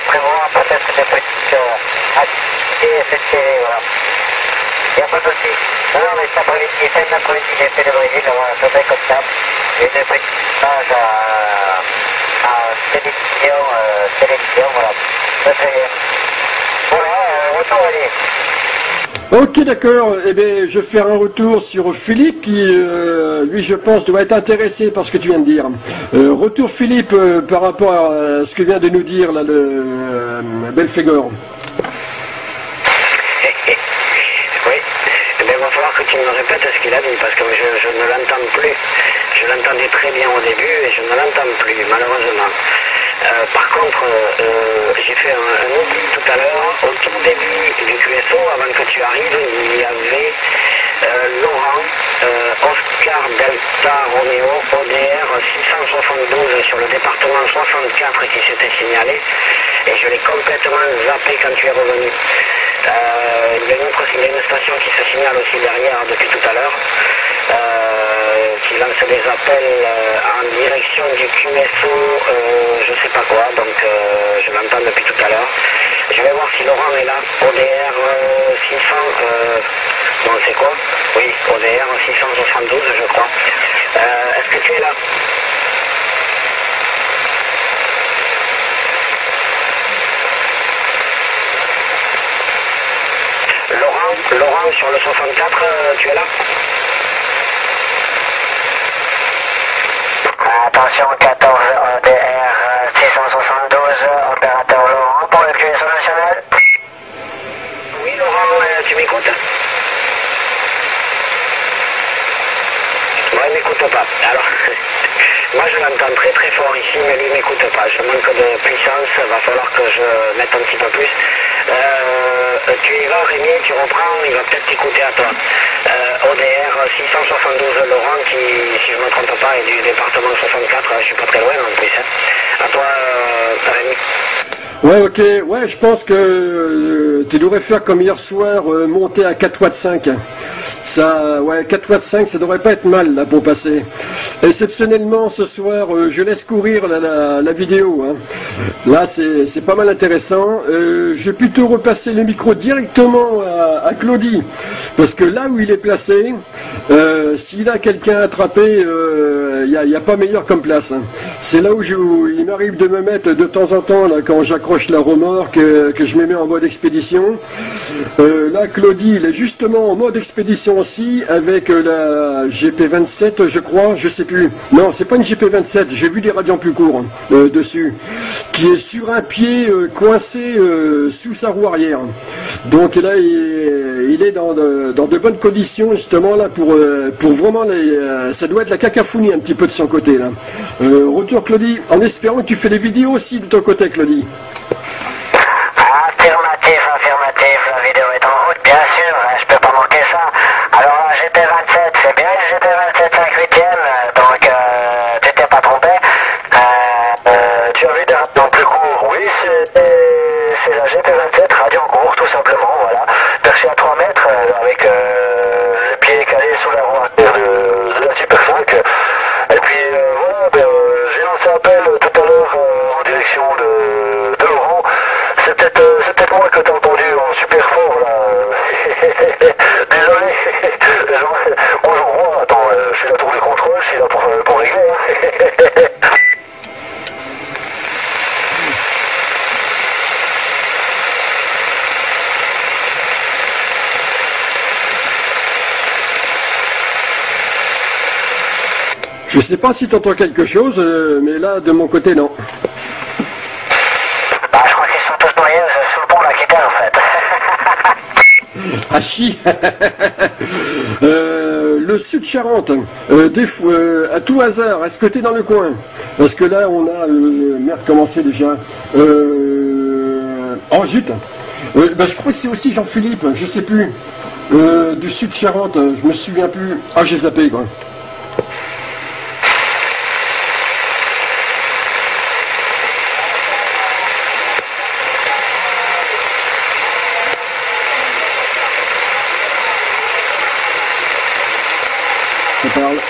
Prévoir peut-être voilà. Il n'y a pas de souci. Non, mais cet après-midi, fin d'après-midi, j'ai fait le Brésil, voilà, c'est très comme ça. J'ai une petite page à, à télévision, euh, télévision, voilà. Très très bien. Voilà, euh, retour Rémi. Ok, d'accord. Eh bien, je vais faire un retour sur Philippe qui, euh, lui, je pense, doit être intéressé par ce que tu viens de dire. Euh, retour Philippe euh, par rapport à ce que vient de nous dire là, le euh, Belphégor. Oui, que tu me répètes ce qu'il a dit parce que je, ne l'entends plus. Je l'entendais très bien au début et je ne l'entends plus, malheureusement. Euh, par contre, euh, j'ai fait un, oubli tout à l'heure. Au tout début du QSO, avant que tu arrives, il y avait euh, Laurent, euh, Oscar Delta Romeo, ODR 672 sur le département 64 qui s'était signalé. Et je l'ai complètement zappé quand tu es revenu. Euh, il, y a une y a une station qui se signale aussi derrière depuis tout à l'heure, euh, qui lance des appels euh, en direction du QSO, euh, je sais pas quoi, donc je l'entends depuis tout à l'heure. Je vais voir si Laurent est là, ODR euh, 600, euh, bon c'est quoi? Oui, ODR 672 je crois. Est-ce que tu es là? Laurent, Laurent sur le 64, euh, tu es là Attention, 14 ODR 672, opérateur Laurent pour le QSO national. Oui Laurent, euh, tu m'écoutes? Ouais, m'écoute pas. Alors, moi je l'entends très très fort ici, mais lui m'écoute pas. Je manque de puissance, va falloir que je mette un petit peu plus. Euh, tu y vas Rémi, tu reprends, il va peut-être t'écouter à toi. Euh, ODR 672 Laurent qui, si je ne me trompe pas, est du département 64, je suis pas très loin en plus. hein. Toi euh, Rémi. Ouais, ok. Ouais, je pense que tu devrais faire comme hier soir, monter à 4 watts 5. Ça, ouais, 4 watts 5, ça devrait pas être mal pour passer. Exceptionnellement, ce soir, euh, je laisse courir la, vidéo. Hein. Là, c'est pas mal intéressant. Euh, je vais plutôt repasser le micro directement à, Claudie, parce que là où il est placé, euh, s'il a quelqu'un à attraper, il n'y a, a pas meilleur comme place. hein. C'est là où, il m'arrive de me mettre de temps en temps, quand j'accroche la remorque, euh, que je me mets en mode expédition. Euh, là, Claudie, il est justement en mode expédition aussi, avec euh, la GP27, je crois, je sais plus. Non, c'est pas une GP27, j'ai vu des radians plus courts euh, dessus, qui est sur un pied euh, coincé sous sa roue arrière. Donc là, il est, dans, de, bonnes conditions, justement, là, pour, pour vraiment, les, ça doit être la cacophonie un petit peu de son côté, là. Retour, Claudie, en espérant que tu fais des vidéos aussi de ton côté, Claudie. Affirmatif, affirmatif, la vidéo est en route, bien sûr, hein, je peux pas manquer ça. Alors la GP27, c'est bien une GP27 5 8 donc euh, tu t'es pas trompé. Euh, euh, tu as vu des radios plus courts Oui, c'est c'est la GP27 radio court, tout simplement, voilà. Perché à 3 mètres, euh, avec euh, le pied calé sous la roue arrière de, de la Super 5. Et puis euh, voilà, ben, euh, j'ai lancé appel euh, tout à l'heure euh, en direction de, de Laurent. C'est peut-être euh, c'est peut-être moi que t'as entendu en super fort là. Désolé. Jean- Bonjour Laurent, attends, euh, je suis là pour le contrôle, je suis là pour, euh, pour régler. hein. Je sais pas si tu entends quelque chose, euh, mais là, de mon côté, non. bah je crois qu'ils sont tous noyés euh, sous le pont là qui était en fait. Ah chi Euh, Le Sud Charente, euh, des fois, euh, à tout hasard, est-ce que tu es dans le coin? Parce que là, on a... euh, merde, comment c'est déjà Oh, zut bah, Je crois que c'est aussi Jean-Philippe, je sais plus. Euh, du Sud Charente, je me souviens plus. Ah, j'ai zappé, quoi. Ça parle.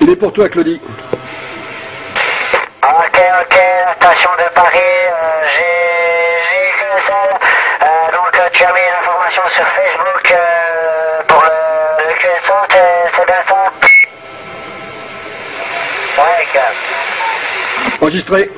Il est pour toi, Claudie. Ok, ok, la station de Paris, euh, j'ai eu que ça. Euh, donc euh, tu as mis l'information sur Facebook euh, pour le, le QSO, c'est bien ça? Ouais. Enregistré.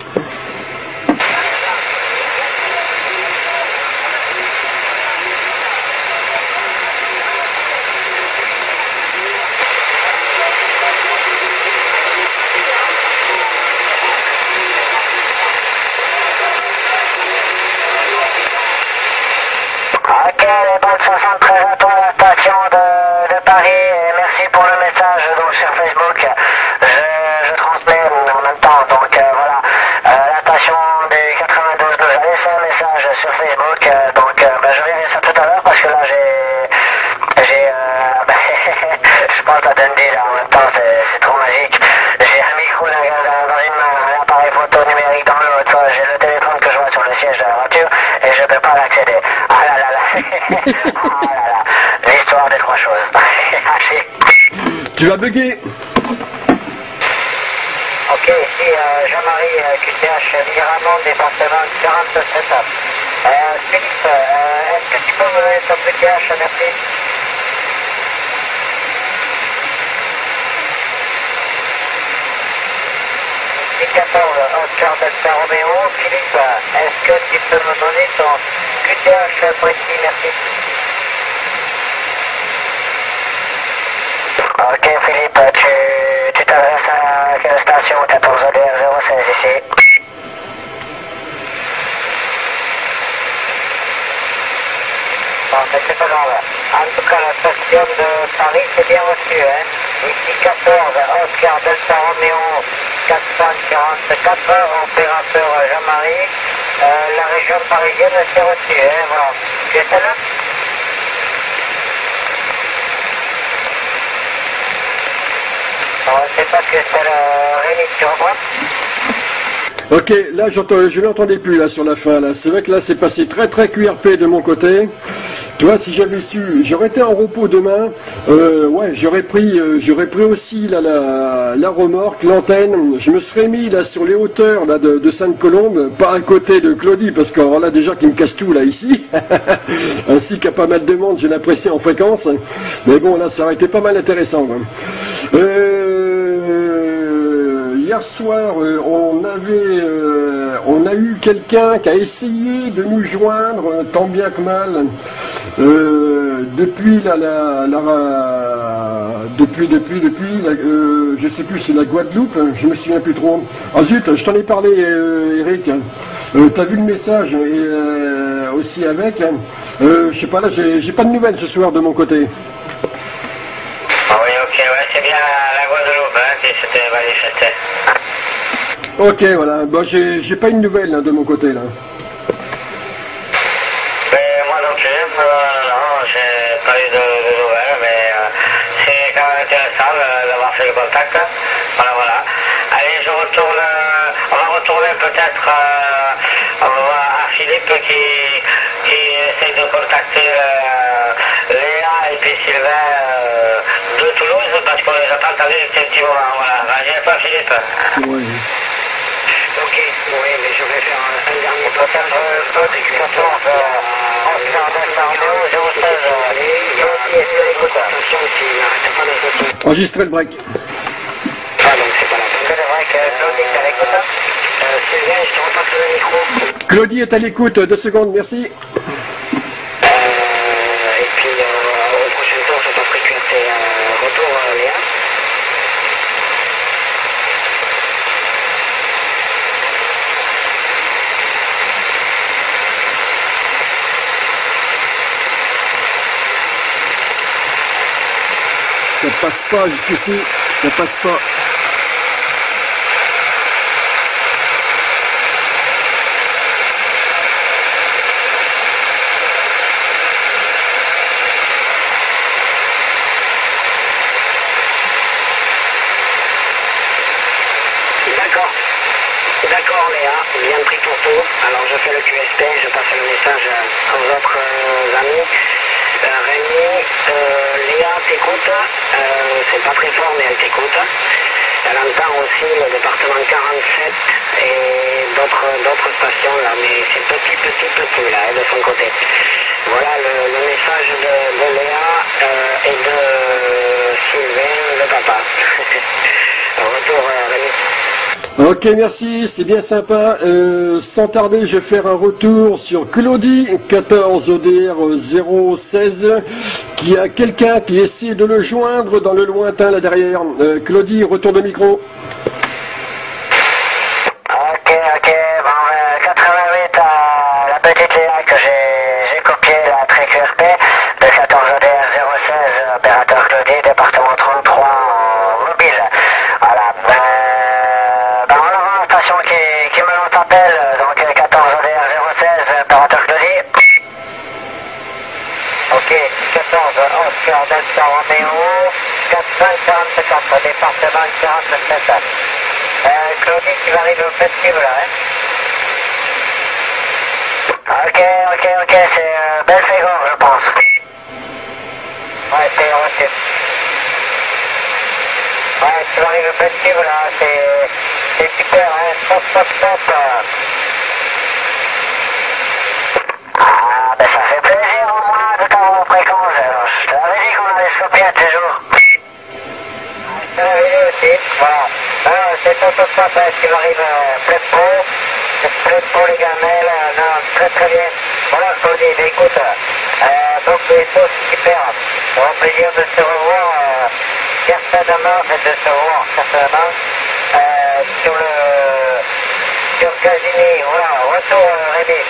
Parisienne, reçu, hein, voilà. Tu es là c'est pas que c'est le Rémi, tu reprends Ok, là je l'entendais plus là sur la fin là. C'est vrai que là c'est passé très très QRP de mon côté. Toi, si j'avais su, j'aurais été en repos demain. Euh, ouais, j'aurais pris, euh, j'aurais pris aussi là, la, remorque, l'antenne. Je me serais mis là sur les hauteurs là de, Sainte-Colombe, pas à côté de Claudie, parce qu'on là déjà qui me casse tout là ici, ainsi qu'à pas mal de monde, j'ai l'impression en fréquence. Mais bon, là ça aurait été pas mal intéressant. hein. Euh, hier soir, euh, on avait, euh, on a eu quelqu'un qui a essayé de nous joindre, euh, tant bien que mal, depuis la, la, la- depuis, depuis, depuis, la- je sais plus, c'est la Guadeloupe, hein, je me souviens plus trop. Ah zut, je t'en ai parlé, Eric. T'as vu le message aussi avec. je sais pas là, j'ai pas de nouvelles ce soir de mon côté. Ah oui, ok, ouais, c'est bien hein, manifestée. Ok, voilà. Bon, j'ai pas une nouvelle hein, de mon côté là. Mais moi non plus, euh, non, j'ai pas eu de, de nouvelles, mais euh, c'est quand même intéressant d'avoir fait le contact. Voilà, voilà. Allez, je retourne, euh, on va retourner peut-être euh, à Philippe qui Philippe. C'est vrai. Ok, oui, mais je vais faire un, un dernier passage. Euh, Claude, 14, euh, 11 Arnaud, 016, Allez, il y a Claude, est sur l'écoute. attention qui n'arrête pas de Enregistrez le break. Ah, donc c'est pas la peine. C'est vrai que Claude est à l'écoute. Euh, Sylvain, je te repasse le micro. Claudie est à l'écoute. Deux secondes, merci. Euh, et puis, euh, au prochain tour, je passerai QRT. Euh, retour, euh, Léa. Ça passe pas jusqu'ici. Ça passe pas. D'accord. D'accord, Léa. Bien pris pour tout. Alors, je fais le QSP, je passe le message euh, aux autres euh, amis. Euh, Rémi, euh, T'écoute. Euh, c'est pas très fort, mais elle t'écoute. Elle entend aussi le département 47 et d'autres stations là, mais c'est petit, petit, petit là, hein, de son côté. Voilà le, le message de, de Léa euh, et de Sylvain, le papa. Retour, euh, Rémi. Ok, merci, c'est bien sympa. Euh, sans tarder, je vais faire un retour sur Claudie, 14 ODR 016, qui a quelqu'un qui essaie de le joindre dans le lointain là derrière. Euh, Claudie, retour de micro. Oscar Delta Romeo, 444, département 47. Euh, Claudie, tu vas arriver au festival, là, hein Ok, ok, ok, c'est euh, Belfégor, je pense. Ouais, c'est reçu. Ouais, tu vas arriver au festival, là, c'est c'est super, hein, stop, stop, stop. Ah, ben ça fait plaisir au moins de t'avoir en fréquence. alors. Je te l'avais dit qu'on allait se copier un de ces jours. Je te l'avais dit aussi, voilà. Alors, c'est top, hein, tu arrives euh, plein pot, c'est plein pot les gamelles, euh, non, très très bien. Voilà, Claudie, ben, écoute, euh, donc les choses super. Au plaisir de se revoir, euh, certainement, mais de se revoir, certainement, euh, sur le, sur Casimir, voilà, retour euh, Rémi.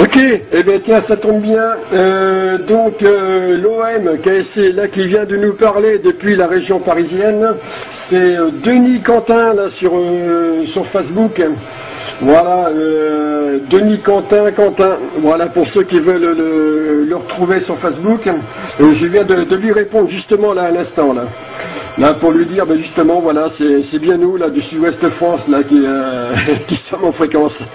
Ok, eh bien tiens, ça tombe bien. Euh, donc euh, l'OM KSC, là qui vient de nous parler depuis la région parisienne, c'est euh, Denis Quentin là sur sur Facebook. Voilà, Denis Quentin, Quentin. Voilà pour ceux qui veulent le, retrouver sur Facebook. Je viens de, lui répondre justement là à l'instant là. Là, pour lui dire, ben justement, voilà, c'est bien nous, là, du sud-ouest de France, là, qui, qui sommes en fréquence.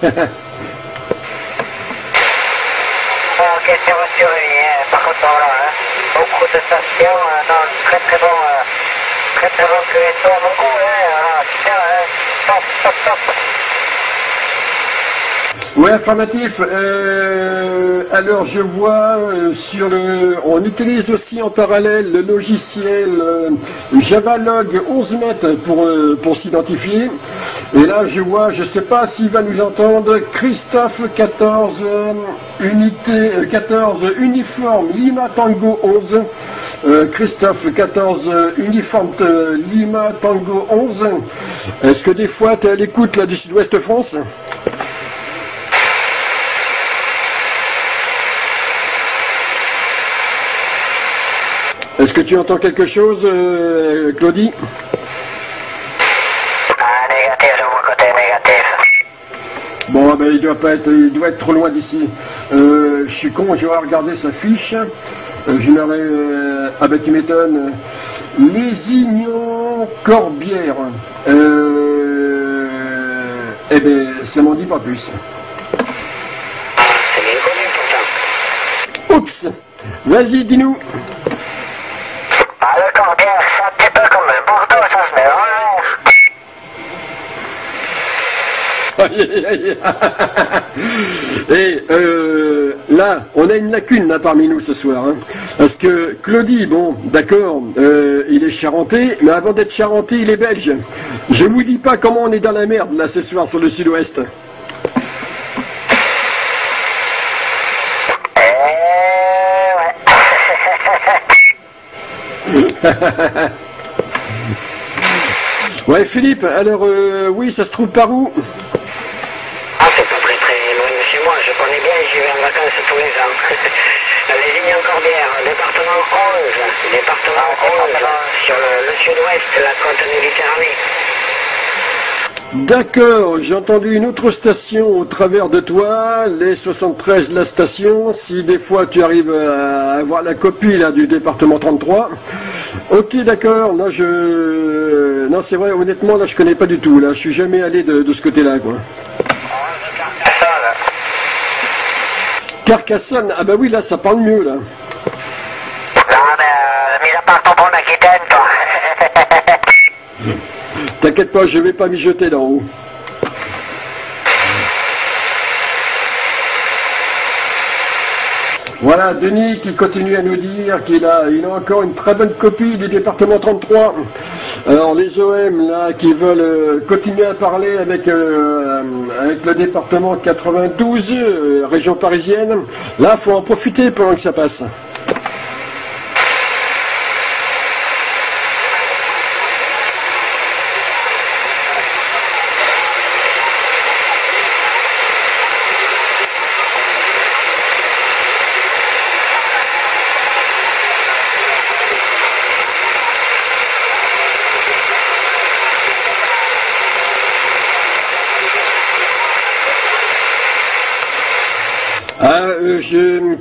ok, c'est hein. par contre, voilà, hein. beaucoup de stations, euh, dans très très bon, euh, très très bon que beaucoup, hein, voilà, super, hein, top, top, top. Ouais, affirmatif. Euh, alors je vois euh, sur le, on utilise aussi en parallèle le logiciel euh, Javalog 11 mètres pour pour s'identifier. Et là je vois, je sais pas s'il va nous entendre, Christophe 14 unité 14 uniforme Lima Tango 11. Christophe 14 uniforme Lima Tango 11. Est-ce que des fois tu es à l'écoute là du Sud-Ouest France? Est-ce que tu entends quelque chose, euh, Claudie Ah, négatif de mon côté, négatif. Bon, ah ben, il doit pas être, il doit être trop loin d'ici. Euh, je suis con, je vais regarder sa fiche. Euh, je n'aurais, euh, ah ben tu m'étonnes, Lésignon Corbière. Euh, eh ben, ça m'en dit pas plus. Oups Vas-y, dis-nous aïe. Et là, on a une lacune là parmi nous ce soir. hein. parce que Claudie, bon, d'accord, euh, il est charentais, mais avant d'être charentais, il est belge. Je vous dis pas comment on est dans la merde là ce soir sur le sud-ouest. Ouais. Philippe, alors euh, oui, ça se trouve par où Ah, c'est pas très très loin de chez moi, je connais bien, j'y vais en vacances tous les ans. Les lignes Corbière, département 11, département 11, sur le, le sud-ouest, la côte Méditerranée. D'accord, j'ai entendu une autre station au travers de toi, les 73 la station, si des fois tu arrives à avoir la copie là du département 33. Ok d'accord, là je non c'est vrai honnêtement là je connais pas du tout, là je suis jamais allé de, ce côté-là quoi. Carcassonne, ah bah oui là ça parle mieux là. Non, mais, euh, mis à part ton bon Aquitaine, toi. T'inquiète pas, je vais pas m'y jeter d'en haut. Voilà, Denis qui continue à nous dire qu'il a, il a encore une très bonne copie du département 33. Alors les OM là qui veulent euh, continuer à parler avec, euh, le département 92, euh, région parisienne, là faut en profiter pendant que ça passe.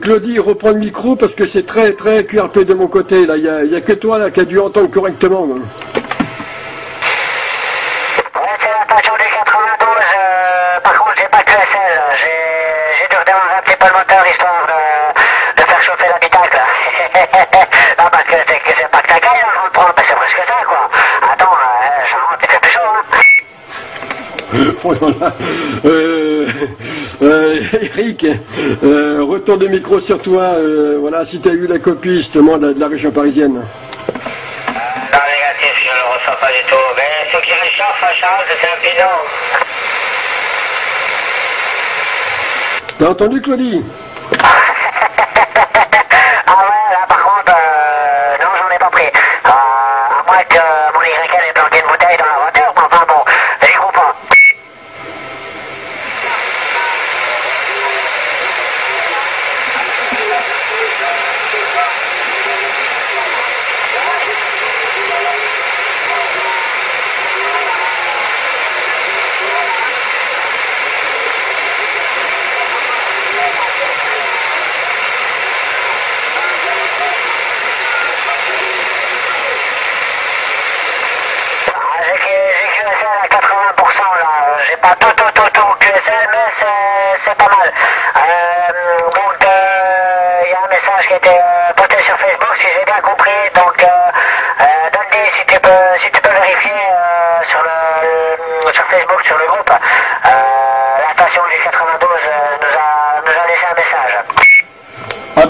Claudie reprend le micro parce que c'est très très QRP de mon côté là. Il y a, que toi là qui a dû entendre correctement. là. Ouais, c'est la station du 92. euh, par contre, j'ai pas que SL. J'ai, j'ai dû redémarrer un petit peu le moteur histoire de, faire chauffer l'habitacle. parce que c'est, pas que ta gueule, hein, je vous le prends, mais c'est presque ça, quoi. Attends. Oh là là. Euh, euh, Eric, euh, retour de micro sur toi. euh, voilà, si tu as eu la copie justement de la, de la région parisienne. Non, négatif, je ne le reçois pas du tout. Mais ce qui réchauffe à Charles, c'est un bidon. T'as entendu Claudie? Ah ouais, là, par contre, euh, non, j'en ai pas pris. Euh, à moins que mon YL ait planqué une bouteille dans la voiture, mais enfin bon, j'y crois pas.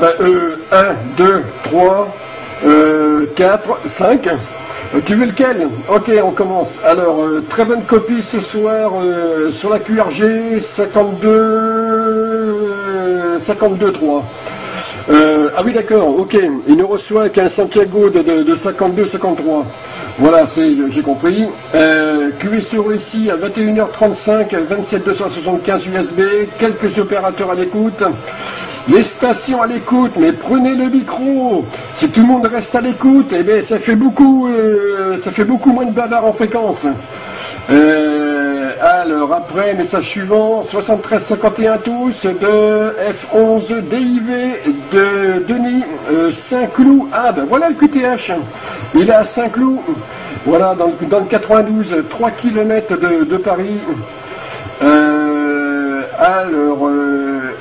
ben, 1, 2, 3, 4, 5. Tu veux lequel? Ok, on commence. Alors, euh, très bonne copie ce soir euh, sur la QRG 52 52 3. ah oui d'accord, ok. Il ne reçoit qu'un Santiago de, de, 52 53. Voilà, j'ai compris. Euh, sur ici à 21h35, 27 275 USB, quelques opérateurs à l'écoute. Les stations à l'écoute, mais prenez le micro. Si tout le monde reste à l'écoute, eh bien ça fait beaucoup, euh, ça fait beaucoup moins de bavard en fréquence. Euh, alors après, message suivant, 7351 tous de F11 DIV de Denis euh, Saint-Cloud. Ah ben voilà le QTH. Il est à Saint-Cloud. Voilà, dans, dans, le 92, 3 km de, Paris. alors,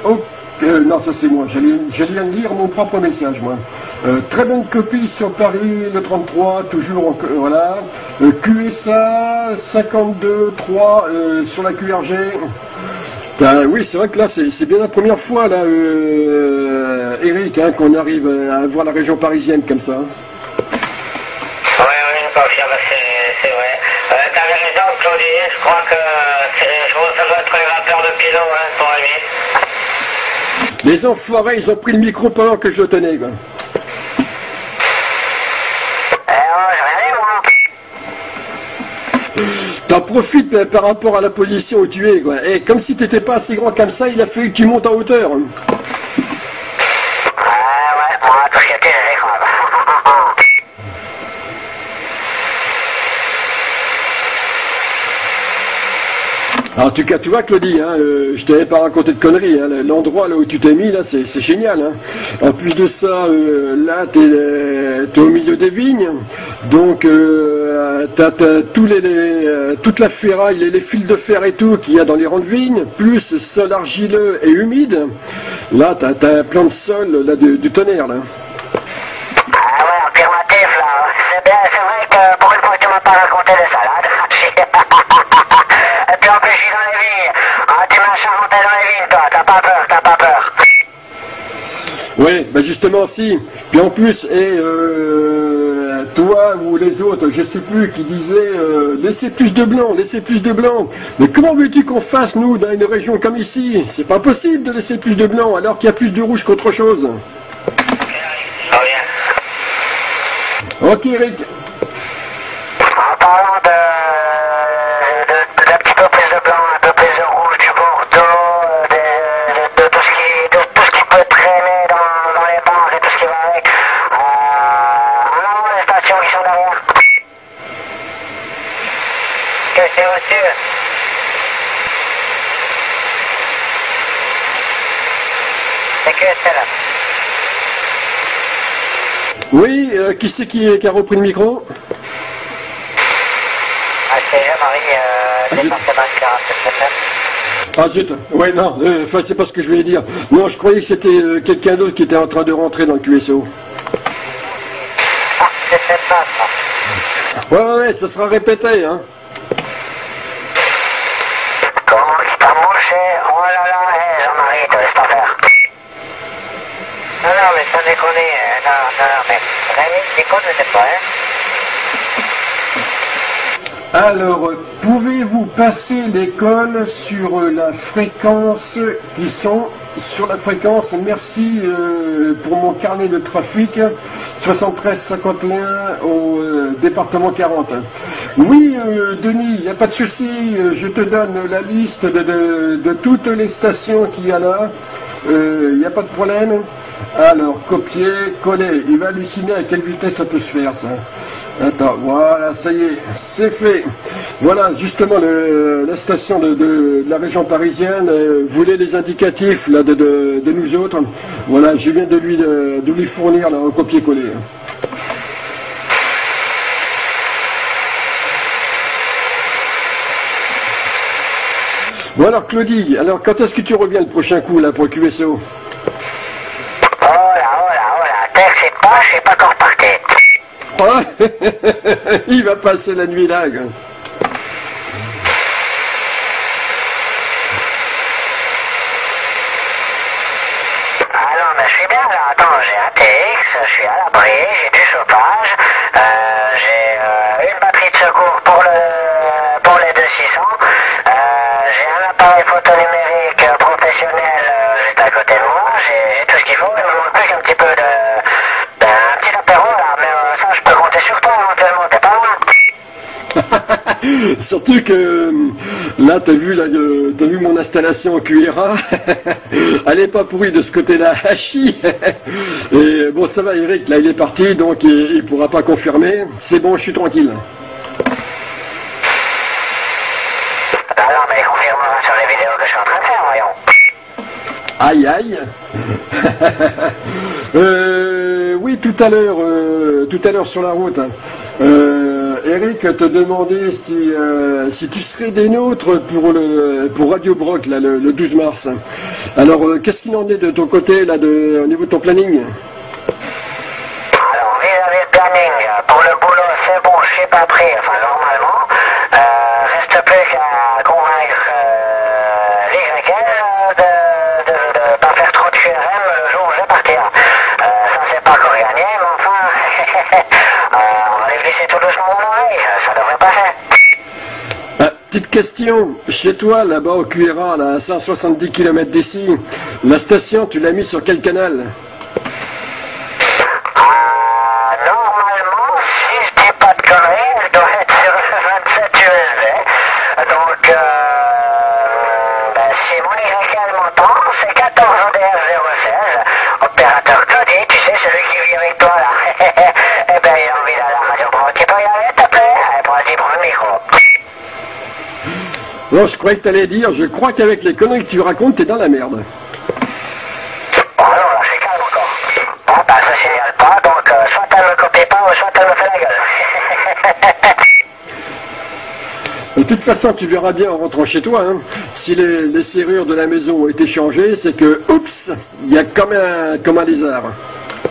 ok. Euh, non, ça c'est moi. J'allais lire mon propre message, moi. Euh, très bonne copie sur Paris, le 33, toujours, euh, voilà. QSA 52 3 sur la QRG. Ben, oui, c'est vrai que là, c'est bien la première fois, là, Eric, hein, qu'on arrive à voir la région parisienne comme ça. Oui, oui, c'est vrai. T'avais raison, Claudie, je crois que je que ça doit être de pilote hein. Les enfoirés, ils ont pris le micro pendant que je le tenais, quoi. T'en profites par rapport à la position où tu es, quoi. Et comme si t'étais pas assez grand comme ça, il a fallu que tu montes en hauteur. En tout cas, tu vois, Claudie, hein, euh, je t'avais pas raconté de conneries. Hein, L'endroit là où tu t'es mis, là, c'est génial. Hein. En plus de ça, euh, là, tu es, euh, au milieu des vignes. Donc, euh, tu as, tous les, toute la ferraille, les, les, fils de fer et tout qu'il y a dans les rangs de vignes, plus sol argileux et humide. Là, tu as, un plan de sol là, du, tonnerre. Là. Ah ouais, affirmatif, là. C'est vrai que pour une fois, tu m'as pas raconté de salade. t'as pas peur, t'as pas peur. Oui, ben justement si. Puis en plus, et euh, toi ou les autres, je sais plus, qui disaient euh, laissez plus de blanc, laissez plus de blanc. Mais comment veux-tu qu'on fasse nous dans une région comme ici? C'est pas possible de laisser plus de blanc alors qu'il y a plus de rouge qu'autre chose. Ok Eric. En parlant de, de, Oui, euh, qui c'est qui, qui, a repris le micro ah, C'est Jean-Marie, euh, ah, défenseur 47 ah zut, ouais non, euh, enfin c'est pas ce que je voulais dire. Non, je croyais que c'était euh, quelqu'un d'autre qui était en train de rentrer dans le QSO. Ah, c'est ça. Ouais, ouais, ouais, ça sera répété, hein. Comment il t'a mangé Oh là là, hé Jean-Marie, te laisse pas faire. Non, Alors, pouvez-vous passer l'école sur la fréquence qui sont sur la fréquence Merci euh, pour mon carnet de trafic 7351 au euh, département 40. Oui, euh, Denis, il n'y a pas de souci. Je te donne la liste de, toutes les stations qu'il y a là. Il n'y a pas de problème. Alors, copier, coller. Il va halluciner à quelle vitesse ça peut se faire, ça. Attends, voilà, ça y est, c'est fait. Voilà, justement, la station de, la région parisienne euh, voulait les indicatifs de, nous autres. Voilà, je viens de lui, de, lui fournir un copier-coller. Bon alors Claudie, alors quand est-ce que tu reviens le prochain coup là pour le QSO Oh là, oh là, oh là, c'est pas, je pas encore parti. Il va passer la nuit là. Ah non, mais je suis bien là. Attends, j'ai un TX, je suis à l'abri, j'ai du chauffage, euh, j'ai euh, une batterie de secours pour, le, pour les 2600, euh, j'ai un photo numérique professionnel euh, juste à côté de moi, j'ai tout ce qu'il faut, il me manque plus qu'un petit peu de... d'un petit apéro là, mais euh, ça je peux compter sur toi éventuellement, t'es pas loin. Surtout que euh, là, t'as vu, euh, vu mon installation en QRA. Elle est pas pourrie de ce côté-là, hachi. Et bon, ça va, Eric, là, il est parti, donc il pourra pas confirmer. C'est bon, je suis tranquille. Ah non, mais il confirmera sur les vidéos que je suis en train de faire, voyons. Aïe aïe. Euh, oui, tout à l'heure, euh, tout à l'heure sur la route, hein. euh, Eric te demandait si, si tu serais des nôtres pour le pour Radio Broc là, le, le 12 mars. Alors, qu'est-ce qu'il en est de ton côté là, de, au niveau de ton planning? Alors, de planning, pour le boulot, c'est bon, je suis pas pris, enfin, normalement. Reste plus convaincre euh, l'YL euh, de, de, de pas faire trop de QRM le jour où je vais partir. Euh, ça, c'est pas encore gagné, mais enfin, euh, on va les glisser tout doucement dans l'oreille, ça devrait passer. Ah, Petite question, chez toi là-bas au QRA, là, à 170 km d'ici, la station, tu l'as mis sur quel canal? Non, je croyais que t'allais dire, je crois qu'avec les conneries que tu racontes, t'es dans la merde. Oh non, là, c'est calme encore. Bon, ben, ça signale pas, donc, euh, soit elle me copie pas, soit elle me fait la gueule. De toute façon, tu verras bien en rentrant chez toi, hein, si les, les serrures de la maison ont été changées, c'est que, oups, il y a comme un, comme un lézard. Oh,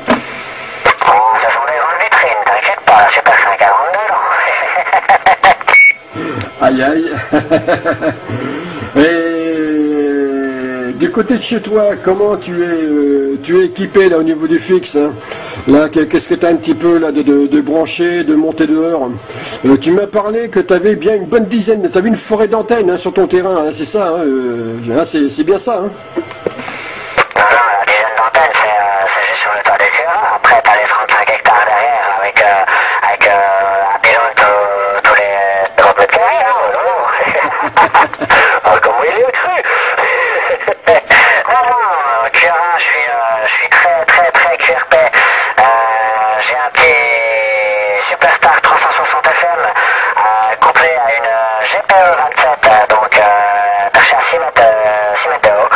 ce sont des grandes vitrines, t'inquiète pas, la Super 542, Aïe aïe. Et du côté de chez toi, comment tu es, euh, équipé là au niveau du fixe hein? Là, que- qu'est-ce que tu as un petit peu là de, de, de brancher, de monter dehors? Euh, Tu m'as parlé que tu avais bien une bonne dizaine, tu avais une forêt d'antennes hein, sur ton terrain, hein, c'est ça euh, c'est bien ça. Hein Non, non, la dizaine d'antennes, c'est euh, c'est juste sur le toit des Cura. Après, t'as les 35 hectares derrière avec, euh, avec euh, un bilan de tous les trois mètres carrés, hein, oh, non. oh, comment il est cru Non, non, euh, Cura, je suis, euh, je suis très, très, très QRP. Euh, J'ai un petit Superstar 360 FM euh, couplé à une euh, GPE 27, euh, donc euh, perché à 6 mètres, euh, 6 mètres de haut.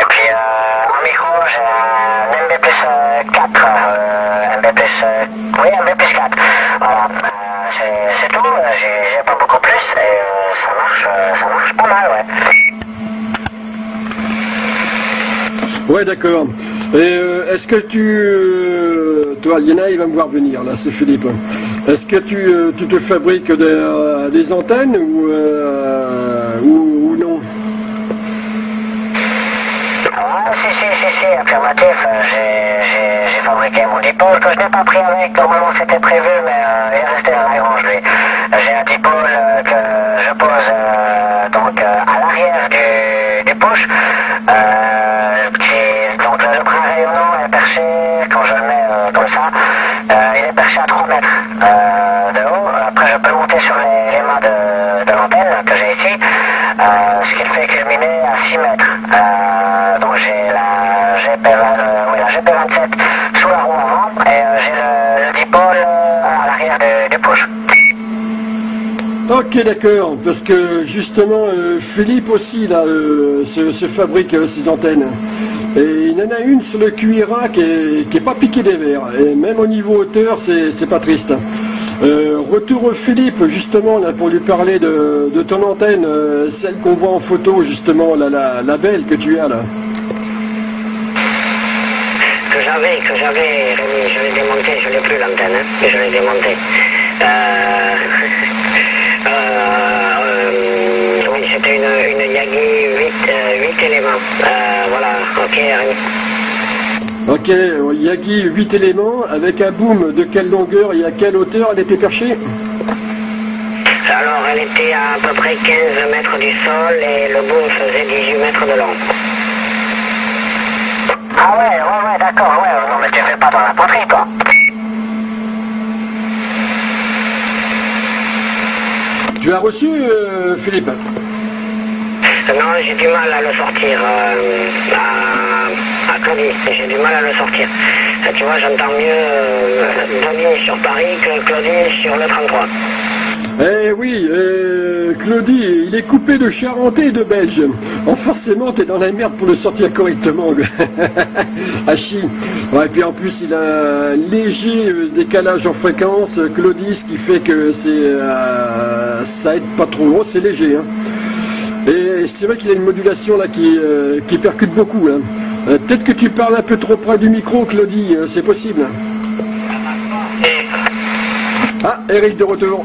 Et puis euh, en micro, j'ai un MB plus euh, 4, euh, MB plus, euh, oui, MB plus 4. Voilà, euh, c'est c'est tout, euh, j'ai j'ai pas beaucoup plus et euh, ça marche, euh, ça marche pas mal, ouais. D'accord. Et euh, est-ce que tu... euh, toi, Yana, il va me voir venir, là, c'est Philippe. Est-ce que tu, euh, tu te fabriques des, antennes ou, ou, ou non? Ah, si, si, si, si, affirmatif. J'ai fabriqué mon dipôle que je n'ai pas pris avec. Normalement, c'était prévu, mais il est resté lui. Euh, J'ai un dipôle que je pose euh, donc euh, à l'arrière du, du push. Euh, qui- donc le, le bras rayonnant est perché, quand je le mets euh, comme ça, euh, il est perché à 3 mètres euh, de haut. Après, je peux monter sur les, les mâts de, de l'antenne que j'ai ici, euh, ce qui le fait culminer à 6 mètres. Euh, donc j'ai la, GP, euh, oui, la GP27 sous la roue avant et euh, j'ai le, le dipôle euh, à l'arrière du, du push. D'accord, parce que justement, euh, Philippe aussi, là, euh, se, fabrique euh, ses antennes. Et il en a une sur le QIRA qui est, qui pas piqué des verres. Et même au niveau hauteur, c'est pas triste. Retour Philippe, justement, là, pour lui parler de, ton antenne, celle qu'on voit en photo, justement, là, la, la belle que tu as là. que j'avais, que j'avais, je l'ai démonté, je l'ai plus l'antenne, hein, je l'ai démonté. Euh, euh, oui, c'était une, une Yagi 8, euh, 8 éléments. Euh, voilà, ok, Rémi. Ok, il y a qui 8 éléments, avec un boom de quelle longueur et à quelle hauteur elle était perchée? Alors, elle était à, à peu près 15 mètres du sol et le boom faisait 18 mètres de long. Ah ouais, ouais, ouais, d'accord, ouais. Non, mais tu fais pas dans la poterie, toi. Tu as reçu, euh, Philippe Non, j'ai du mal à le sortir euh, à, Claudie. J'ai du mal à le sortir. Tu vois, j'entends mieux euh, Denis sur Paris que Claudie sur le 33. Eh oui, euh, Claudie, il est coupé de Charentais et de Belge. Forcément, t'es dans la merde pour le sortir correctement. Hachi. Ouais, et puis en plus, il a un léger euh, décalage en fréquence, Claudie, ce qui fait que c'est, euh, ça aide pas trop. Oh, c'est léger. Hein. Et c'est vrai qu'il a une modulation là qui, euh, qui percute beaucoup. Hein. Peut-être que tu parles un peu trop près du micro, Claudie, c'est possible. Ah, Eric de retour.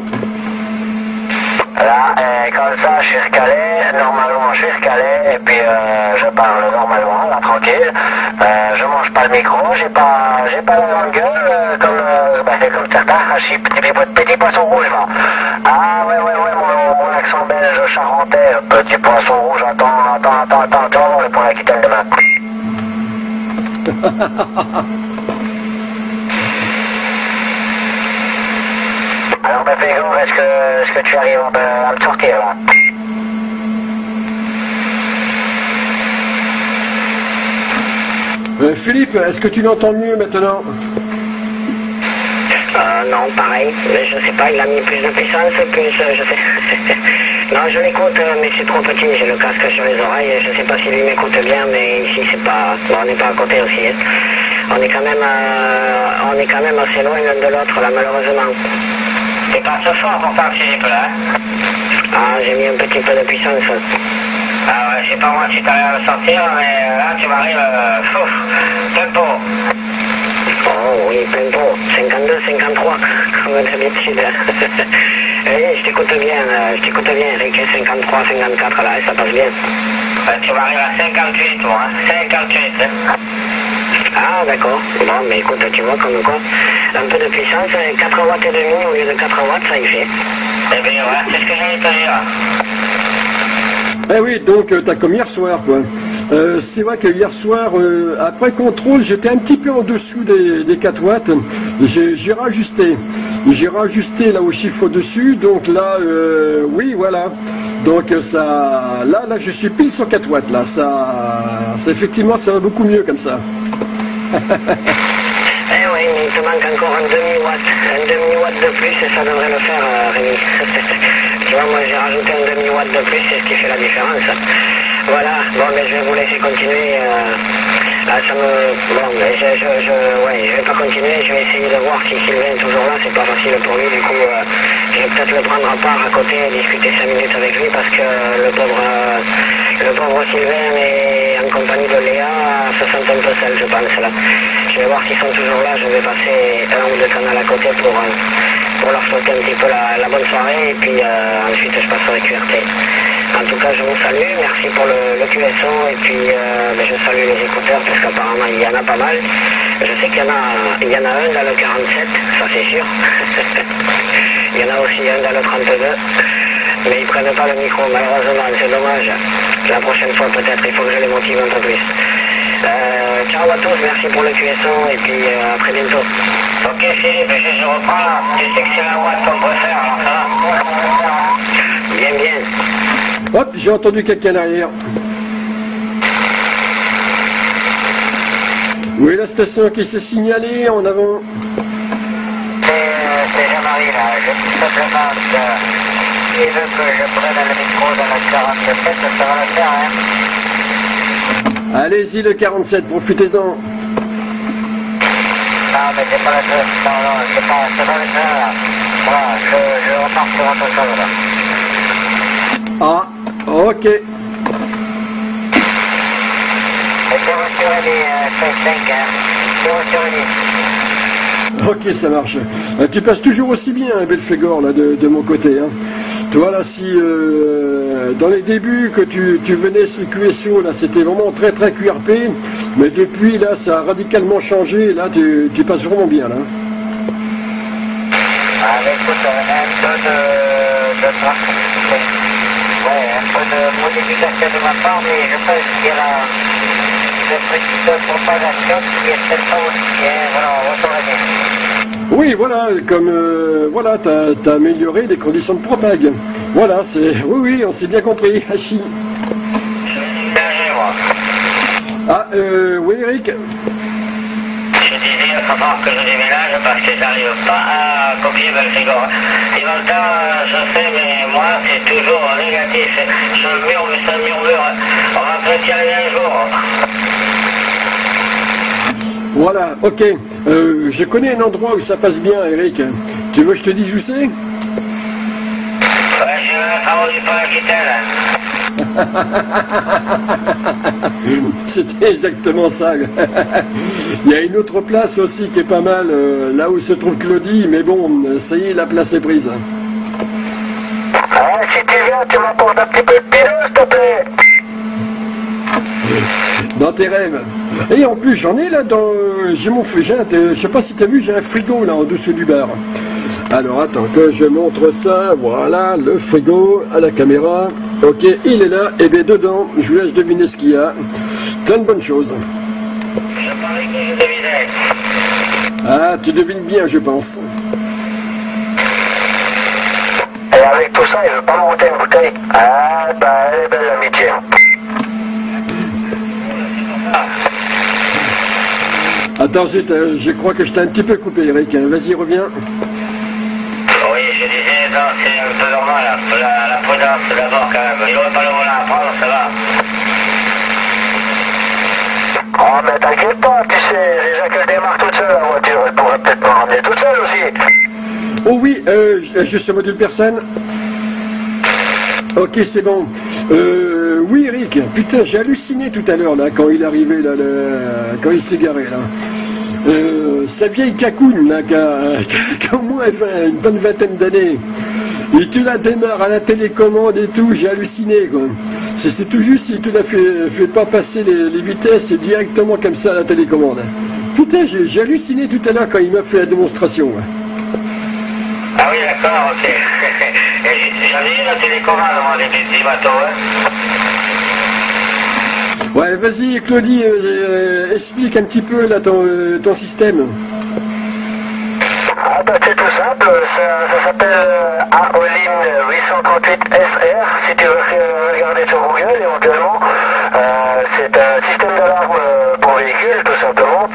Là, euh, comme ça, je suis recalé. Normalement, je suis recalé. Et puis, euh, je parle normalement, là, tranquille. Euh, je mange pas le micro. J'ai pas, j'ai pas la grande gueule, euh, comme, bah, comme certains. Je suis petit, petit, poisson rouge, là. Ah, ouais, ouais, ouais, mon, mon accent belge charentais. Petit poisson rouge. Attends, attends, attends, attends, attends. Je prends la quittelle demain. Alors, bah, Pégo, est-ce que, tu arrives à me- à me sortir, là Euh, Philippe, est-ce que tu l'entends mieux maintenant? Euh, non, pareil. Mais je sais pas, il a mis plus de puissance, plus, euh, je sais. non, je l'écoute, euh, mais c'est trop petit. J'ai le casque sur les oreilles. Je sais pas s'il lui m'écoute bien, mais ici c'est pas. Bon, on n'est pas à côté aussi. hein. On est quand même, euh, on est quand même assez loin l'un de l'autre là, malheureusement. C'est pas ce fort pourtant, Philippe, là. hein Ah, j'ai mis un petit peu de puissance. Ah ouais, je sais pas moi si t'arrives à le sortir, mais euh, là, tu m'arrives, euh, fouf. Oh oui, plein pot. 52, 53, comme d'habitude. oui, je t'écoute bien, euh, je t'écoute bien, Eric. 53, 54, là, ça passe bien. Euh, tu m'arrives à 58, toi, hein. 58, hein. Ah, d'accord. Bon, mais écoute, tu vois comme quoi, un peu de puissance, euh, 4 watts et demi au lieu de 4 watts, ça y fait. Eh bien, voilà, c'est ce que j'allais te dire. Eh oui, donc euh, t'as comme hier soir, quoi. Euh, c'est vrai que hier soir, euh, après contrôle, j'étais un petit peu en dessous des, des 4 watts. J'ai j'ai rajusté. J'ai rajusté là au chiffre au-dessus. Donc là, euh, oui, voilà. Donc euh, ça, là, là, je suis pile sur 4 watts. Là, ça effectivement, ça va beaucoup mieux comme ça. Eh oui, mais il te manque encore un demi-watt. Un demi-watt de plus et ça devrait le faire, euh, Rémi. tu vois, moi j'ai rajouté un demi-watt de plus, c'est ce qui fait la différence. Voilà, bon, mais je vais vous laisser continuer. euh, ça me. Bon, mais je, je, je, vais pas continuer, je vais essayer de voir si Sylvain est toujours là, c'est pas facile pour lui, du coup, euh, je vais peut-être le prendre à part à côté et discuter 5 minutes avec lui parce que le pauvre, le pauvre Sylvain est en compagnie de Léa se sent un peu seul, je pense, là. Je vais voir s'ils sont toujours là, je vais passer un ou deux canaux à côté pour, euh, pour leur souhaiter un petit peu la, bonne soirée et puis euh, ensuite je passerai QRT. En tout cas, je vous salue, merci pour le, QSO et puis euh, ben, je salue les écouteurs parce qu'apparemment il y en a pas mal. Je sais qu'il y en a, y en a un dans le 47, ça c'est sûr. il y en a aussi un dans le 32. Mais ils prennent pas le micro, malheureusement, c'est dommage. La prochaine fois peut-être, il faut que je les motive un peu plus. Euh, ciao à tous, merci pour le QSO et puis euh, à très bientôt. Ok, Philippe, je, je reprends. Tu sais que c'est la boîte qu'on préfère, alors ça va Bien, bien. Hop, j'ai entendu quelqu'un derrière. Oui, la station qui s'est signalée en avant. C'est euh, Jean-Marie, là. Je dis simplement que il veut que je prenne le micro dans le 47, ça va le faire, hein. Allez-y, le 47, profitez-en. Non, mais c'est pas la chose. Non, non, c'est pas, c'est pas le faire, là. Voilà, je, je repars sur autre chose, là. Ah, ok. C'est euh, 5-5, hein. C'est Ok, ça marche. Euh, tu passes toujours aussi bien, hein, Belphégor, là, de, de mon côté. Hein. Toi là, si euh, dans les débuts que tu, tu venais sur QSO, là, c'était vraiment très très QRP, mais depuis là, ça a radicalement changé. Là, tu, tu passes vraiment bien là. Ah, écoute, euh, un peu de, de ouais, un peu de modification de ma part, mais je pense qu'il y a la, le petite propagation qui est peut-être pas aussi bien, voilà, on retourne bien. Oui, voilà, comme euh, voilà, t'as as amélioré les conditions de propague. Voilà, c'est oui, oui, on s'est bien compris, Hachi. Ah, euh, oui, Eric. Je disais, va falloir que je déménage parce que j'arrive pas à copier Belfigor. Et le temps, je sais, mais moi, c'est toujours négatif. Je murmure, ça murmure. On va peut-être y aller un jour. Voilà, ok. Euh, je connais un endroit où ça passe bien, Eric. Tu veux que je te dise où c'est Ouais, Aquitaine. C'était exactement ça. Il y a une autre place aussi qui est pas mal, euh, là où se trouve Claudie, mais bon, ça y est, la place est prise. Ah, si tu viens, tu m'apportes un petit peu de s'il te plaît. Dans tes rêves. Et en plus, j'en ai là dans. J'ai mon Je sais pas si tu as vu, j'ai un frigo là en dessous du bar. Alors attends que je montre ça. Voilà, le frigo à la caméra. Ok, il est là. Et bien dedans, je vous laisse deviner ce qu'il y a. Plein de bonnes choses. Ah, tu devines bien, je pense. Et avec tout ça, il veut pas monter une bouteille. Ah, bah, belle l'amitié. Attends, zut, euh, je crois que je t'ai un petit peu coupé, Eric. hein. Vas-y, reviens. Oui, je disais, c'est un peu normal, la, la, la prudence d'abord quand même. Il n'aurait pas le volant à prendre, ça va. Oh, mais t'inquiète pas, tu sais, déjà qu'elle démarre toute seule, la voiture, elle pourrait peut-être me ramener toute seule aussi. Oh oui, euh, juste un module personne. Ok, c'est bon. Euh, oui, Eric, putain, j'ai halluciné tout à l'heure, quand il arrivé, là, quand il s'est garé, là. Euh, sa vieille cacoune, là, qui a, qui au moins une bonne vingtaine d'années. Et tu la démarres à la télécommande et tout, j'ai halluciné, quoi. C'est tout juste si tu la fais, fais pas passer les, vitesses directement comme ça à la télécommande. Putain, j'ai halluciné tout à l'heure quand il m'a fait la démonstration. Ah oui, d'accord, ok. J'avais eu la télécommande, moi, des petits bateaux, hein. Ouais, vas-y, Claudie, euh, euh, explique un petit peu là ton, euh, ton système. Ah, bah, c'est tout simple, ça, ça s'appelle euh, Aoline 838 SR, si tu veux regarder sur Google éventuellement. Euh, c'est un système d'alarme euh, pour véhicule, tout simplement.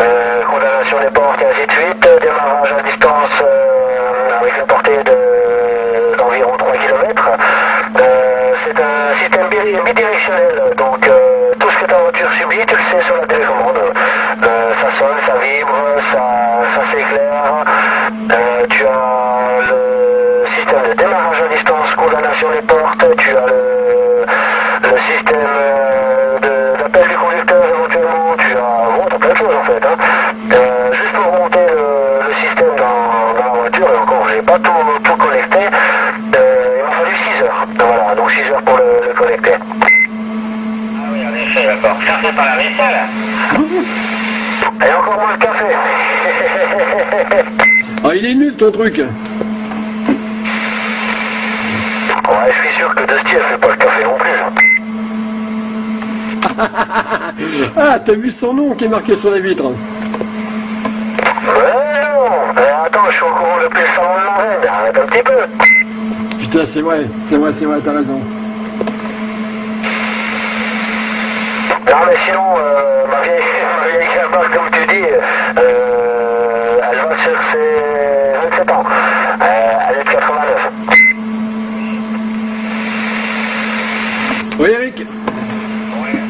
Euh, condamnation des portes et ainsi de suite. Euh, Démarrage à distance euh, avec une portée de- d'environ 3 km. c'est un système bi- bidirectionnel, donc euh, tout ce que ta voiture subit, tu le sais sur la télécommande. Euh, ça sonne, ça vibre, ça, ça s'éclaire. Euh, tu as le système de démarrage à distance, condamnation des portes, tu as le, le système euh, de- d'appel du conducteur éventuellement, tu as, bon, t'as plein de choses en fait. Hein. Euh, juste pour monter le, le système dans, dans la voiture, et encore, j'ai pas tout, tout connecté, euh, il m'a fallu 6 heures. Voilà, donc 6 heures pour le, le connecter. Ah oui, en fait pas la vaisselle. Et encore moins le café. Ah, il est nul ton truc. Ouais, je suis sûr que Dusty, elle fait pas le café non plus. hein. ah, t'as vu son nom qui est marqué sur la vitre. Mais non Mais attends, je suis au courant depuis le salon de Marraine. Arrête un petit peu. Putain, c'est vrai, c'est vrai, c'est vrai, t'as raison. Non, mais sinon, euh, ma vieille, ma vieille comme tu dis, euh, elle va sur ses 27 ans. Euh, elle est de 89. Oui, Eric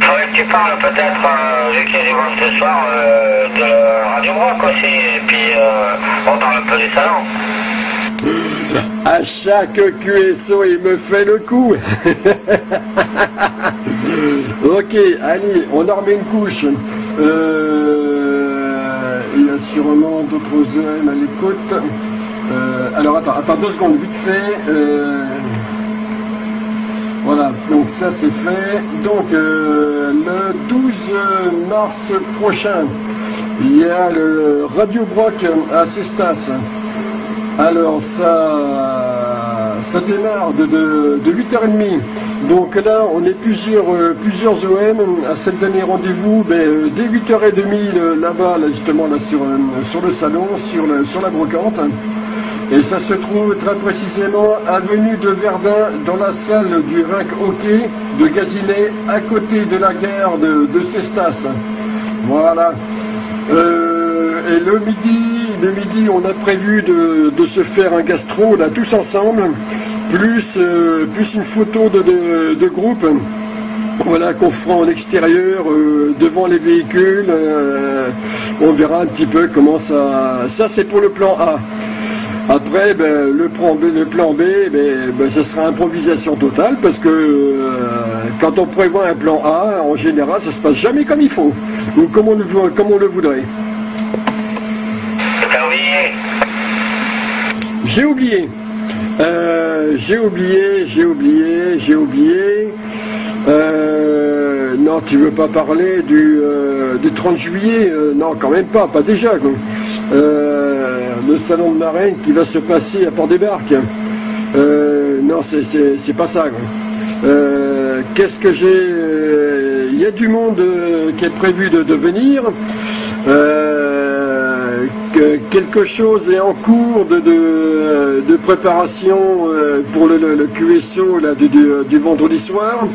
Faudrait que tu parles peut-être, euh, vu qu'il y a du monde ce soir, euh, de Radio Rock aussi, et puis euh, on parle un peu du salon. À chaque QSO, il me fait le coup. ok, allez, on en remet une couche. Euh, il y a sûrement d'autres OM à l'écoute. Euh, alors attends, attends deux secondes, vite fait. Euh, donc ça c'est fait. Donc le 12 mars prochain, il y a le Radio Brock à Cestas. Alors ça, ça démarre de, de, 8h30. Donc là, on est plusieurs, euh, plusieurs OM à cette dernier rendez-vous ben, euh, dès 8h30 là-bas, là, justement là, sur, sur le salon, sur, sur la brocante. Et ça se trouve très précisément avenue de Verdun, dans la salle du RINC Hockey de Gazinet, à côté de la gare de, Cestas. Voilà. Euh, et le midi, le midi, on a prévu de, se faire un gastro, là, tous ensemble, plus, euh, une photo de, groupe. Voilà, qu'on fera en extérieur, euh, devant les véhicules. on verra un petit peu comment ça... Ça, c'est pour le plan A. Après, ben, le, plan B, le plan B ben, ben, ce sera improvisation totale parce que euh, quand on prévoit un plan A, en général, ça se passe jamais comme il faut ou comme on le voudrait. J'ai oublié. Euh, j'ai oublié, j'ai oublié, j'ai oublié. Euh, non, tu veux pas parler du, du 30 juillet? Non, quand même pas, pas déjà le salon de marine qui va se passer à Port-des-Barques. Euh, non, c'est pas ça. Euh, qu'est-ce que j'ai euh, Il y a du monde qui est prévu de, venir. Quelque chose est en cours de, préparation pour le, QSO là, du, vendredi soir.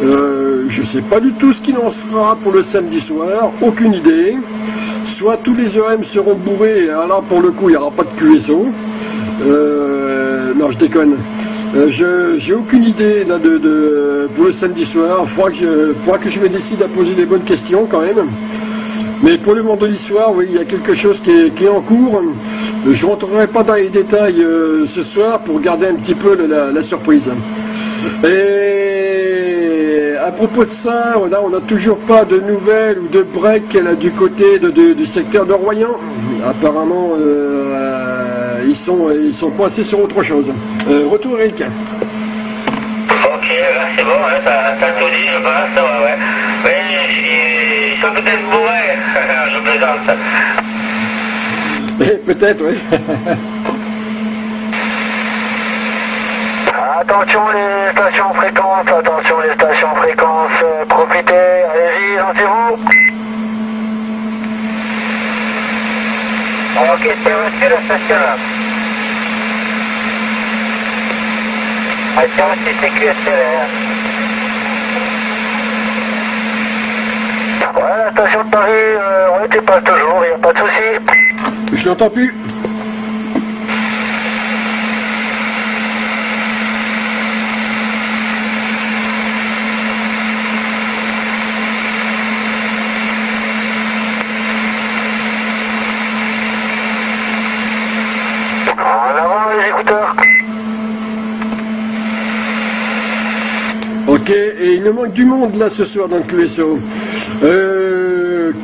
je ne sais pas du tout ce qu'il en sera pour le samedi soir, aucune idée soit tous les OM seront bourrés, alors pour le coup il n'y aura pas de QSO. Euh, non, je déconne. Euh, je j'ai aucune idée là, de, pour le samedi soir. Il faudra, que je me décide à poser des bonnes questions quand même. Mais pour le vendredi soir, oui, il y a quelque chose qui est, en cours. Je ne rentrerai pas dans les détails euh, ce soir pour garder un petit peu la, surprise. Et à propos de ça, on n'a toujours pas de nouvelles ou de break du côté du secteur de Royan. Apparemment, euh, euh, ils, sont, ils sont coincés sur autre chose. Retour Eric. Ok, c'est bon, hein, ça, ça tout dit, je pense, ouais, ouais. Mais ils, sont peut-être bourrés, peut-être, oui. Attention les stations fréquences, attention les stations fréquences, euh, profitez, allez-y, lancez-vous. Ok, c'est reçu la station là. Station aussi CQST Ouais, la station de Paris, euh, on était pas toujours, il n'y a pas de souci. Je n'entends plus. et il nous manque du monde là ce soir dans le QSO. Euh,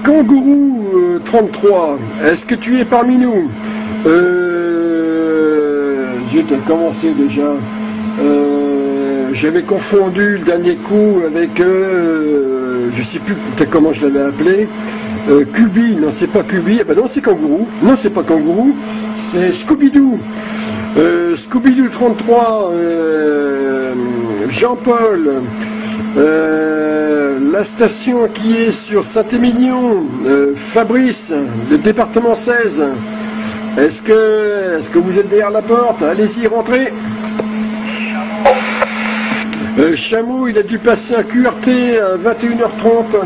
Kangourou 33, euh, est-ce que tu es parmi nous euh, J'ai commencé déjà. Euh, j'avais confondu le dernier coup avec, je sais plus comment je l'avais appelé, Kubi, non c'est pas Kubi, eh ben non c'est Kangourou, non c'est pas Kangourou, c'est Scooby-Doo. Scooby-Doo 33, Jean-Paul, euh, la station qui est sur Saint-Émilion, euh, Fabrice, le département 16. Est-ce que, est que vous êtes derrière la porte? Allez-y, rentrez. Euh, Chameau, il a dû passer un QRT à 21h30.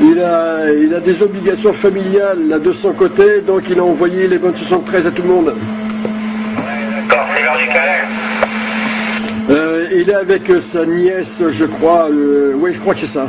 Il a, il a des obligations familiales là, de son côté, donc il a envoyé les bonnes 73 à tout le monde. D'accord, euh, il est avec sa nièce, je crois. Euh, oui, je crois que c'est ça.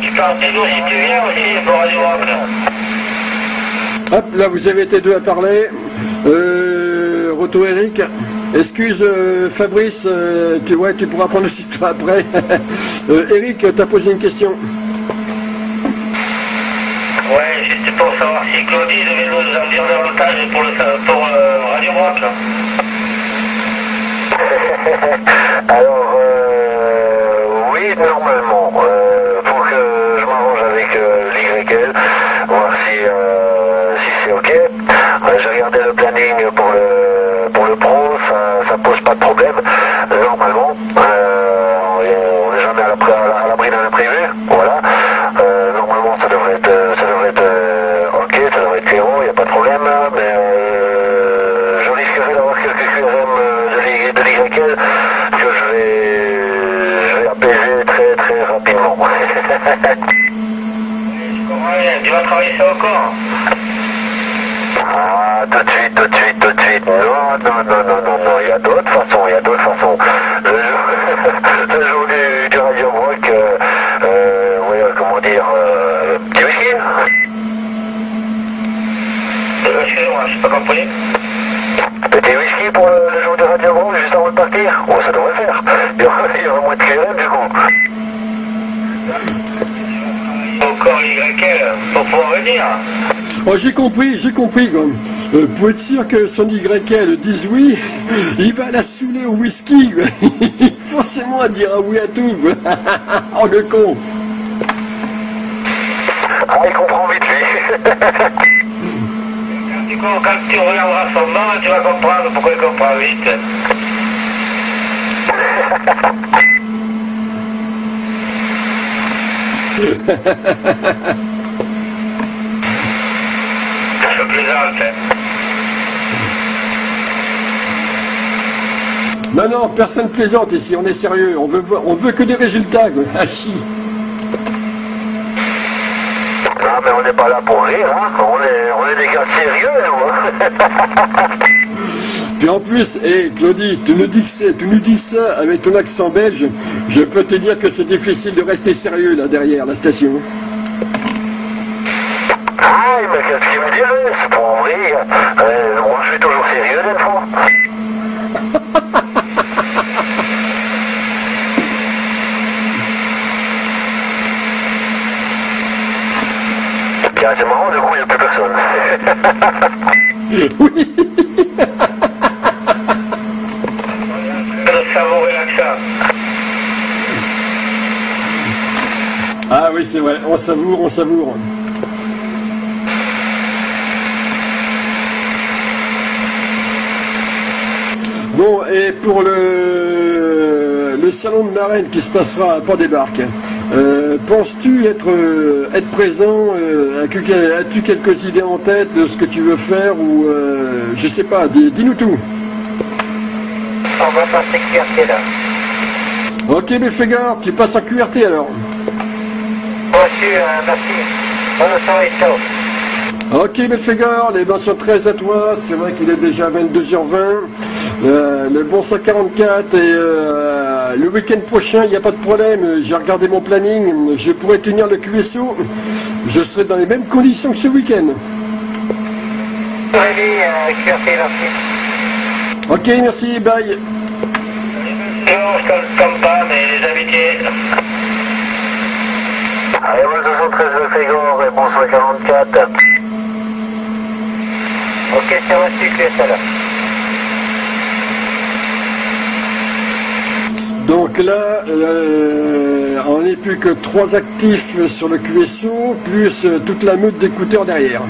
Tu pars des nous si tu viens aussi pour Radio Rock. Hop, là vous avez été deux à parler. Euh, Roto Eric. Excuse euh, Fabrice, euh, tu vois, tu pourras prendre aussi toi après. euh, Eric, t'as posé une question. Ouais, juste pour savoir si Claudie devait nous en dire davantage pour, le, pour euh, Radio Rock. là. Alors, euh, oui, normalement. Euh, faut que je m'arrange avec euh, l'YL, voir si, euh, si c'est OK. Euh, J'ai regardé le planning pour le, pour le pro, ça, ça pose pas de problème. Euh, normalement, euh, on est- on n'est jamais à l'abri à l'abri d'un imprévu. Voilà. Euh, normalement, ça devrait être, ça devrait être euh, OK, ça devrait être zéro, il n'y a pas de problème. Mais euh, je risquerais d'avoir quelques QRM euh, de l'Y- de l'YL que je vais, je vais apaiser très très rapidement. Je comprends rien. Tu vas travailler ça encore ah, tout de suite, tout de suite, tout de suite. Non, non, non, non, non, non, il y a d'autres façons, il y a d'autres façons. Le jour, le jour du, du Radio Rock, euh, euh, oui, euh, comment dire, euh, petit whisky Je n'ai pas compris. Petit whisky pour le, le jour du Radio Rock, juste avant de partir? Oh, ça devrait faire. Il y aura, il y aura moins de QRM du coup. Encore YL pour pouvoir venir. Oh, j'ai compris, j'ai compris. Quoi. Euh, pour être sûr que son YL dise oui, il va la saouler au whisky. quoi. Forcément à dire ah oui à tout. quoi. oh le con. Ah, il comprend vite lui. Coup, quand tu regarderas son nom, tu vas comprendre pourquoi il comprend vite. Je plaisante. Non, non, personne plaisante ici, on est sérieux, on veut, on veut que des résultats. Quoi. Ah, chi. Non, mais on n'est pas là pour rire, hein. On est, on est des gars sérieux, nous, hein. Puis en plus, hé Claudie, tu nous, dis que c'est- tu nous dis ça avec ton accent belge, je peux te dire que c'est difficile de rester sérieux là derrière la station. Ah, mais qu'est-ce qu'il me dirait? C'est pour rire. Euh, moi, je suis toujours sérieux, des fois. Tiens, c'est marrant, du coup, il n'y a plus personne. Oui. L'accent. Ah oui, c'est vrai, on savoure, on savoure. Bon, et pour le, le salon de marraine qui se passera à Port-des-Barques, euh, penses-tu être, euh, être présent euh, as-tu- quelques idées en tête de ce que tu veux faire ou euh, je sais pas, dis- dis-nous tout. On va passer QRT, là. Ok, mais fais gaffe, tu passes en QRT alors. Reçu, euh, merci. Bonne soirée, ciao. Ok, Belfegor, les mentions 13 à toi. C'est vrai qu'il est déjà 22h20. Euh, le bon 144 et euh, le week-end prochain, il n'y a pas de problème. J'ai regardé mon planning. Je pourrais tenir le QSO. Je serai dans les mêmes conditions que ce week-end. Euh. Ok, merci, bye. Ne compte pas, mais les amitiés. Allez, bon 73 de Fégor bon 144. Ok, c'est reçu, QSL. Donc là, euh, on n'est plus que trois actifs sur le QSO, plus euh, toute la meute d'écouteurs derrière.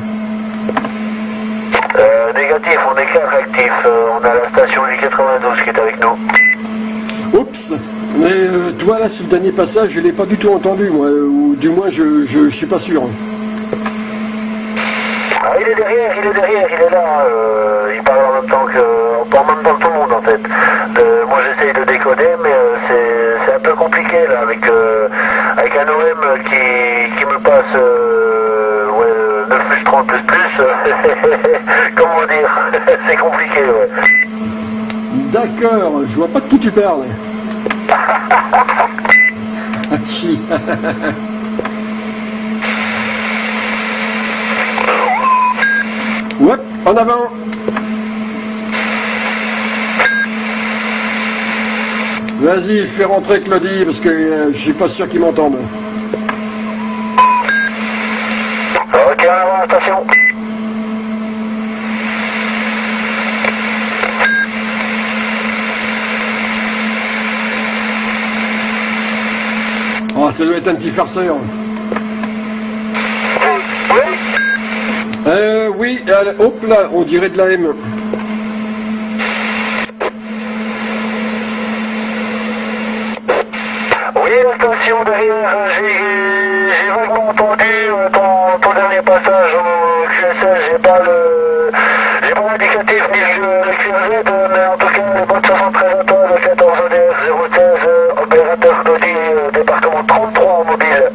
Euh, négatif, on est 4 actifs. Euh, on a la station J92 qui est avec nous. Oups Mais toi là, sur le dernier passage, je l'ai pas du tout entendu, moi, ou du moins je, je, je suis pas sûr. Ah, il est derrière, il est derrière, il est là. Euh, il parle en même temps que. en même temps que tout le monde en fait. Euh, moi j'essaye de décoder, mais euh, c'est, c'est un peu compliqué là avec, euh, avec un OM qui, qui me passe euh, ouais, 9 plus 30 plus plus. comment dire, c'est compliqué, ouais. D'accord, je vois pas de qui tu parles. À qui Ouais, en avant. Vas-y, fais rentrer Claudie parce que euh, je suis pas sûr qu'ils m'entendent. Ok, en avant, attention. Oh, ça doit être un petit farceur. Oui Euh, oui, hop là, on dirait de la M. Oui, la station derrière, euh, j'ai j'ai vaguement entendu euh, ton, ton dernier passage au QSL, j'ai pas le j'ai pas l'indicatif ni le, le QRZ, euh, mais en tout cas, les bonnes 73 à toi, le 14 ODR 016, euh, opérateur Dodi, euh, département 33 en mobile.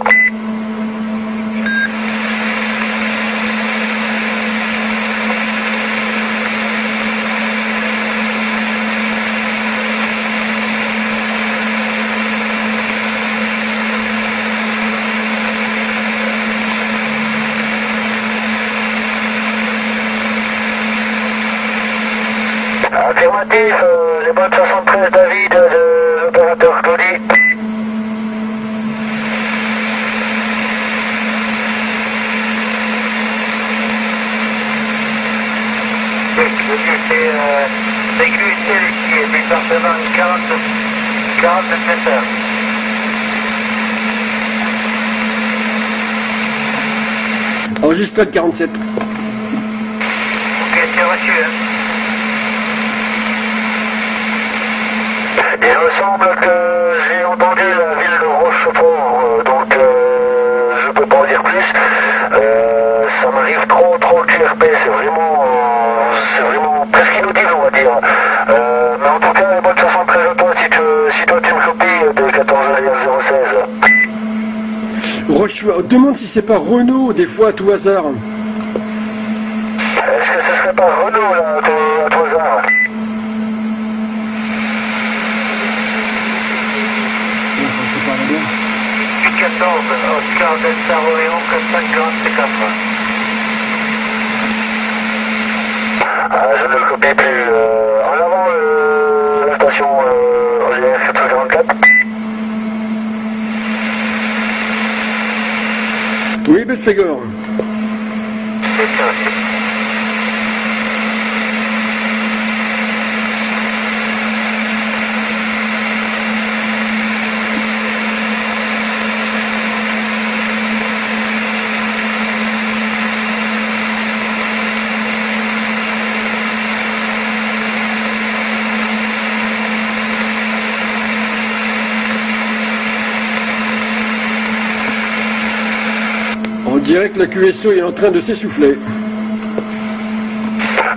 Affirmatif, euh, les bonnes 73 David de l'opérateur Claudie. C'est QSL ici, département 40, 47 mètres. Le 47. Ok, c'est reçu. Hein. Il me semble que j'ai entendu la ville de Rochefort, euh, donc euh, je peux pas en dire plus. Euh, ça m'arrive trop, trop QRP, c'est vraiment, euh, c'est vraiment presque inaudible, on va dire. Euh, mais en tout cas, les bonnes 73 à toi si, tu, si toi tu me copies de 14 016. Rochefort, demande si c'est pas Renault, des fois à tout hasard. Est-ce que ce serait pas Renault là, à tout, hasard? C'est pas Renault. 14, Oscar Delta Royan, 454. Ah, je ne le copie plus. Euh, en avant, euh, la station euh, OGF 444. Oui, Bedfegor. C'est ça. On dirait que la QSO est en train de s'essouffler.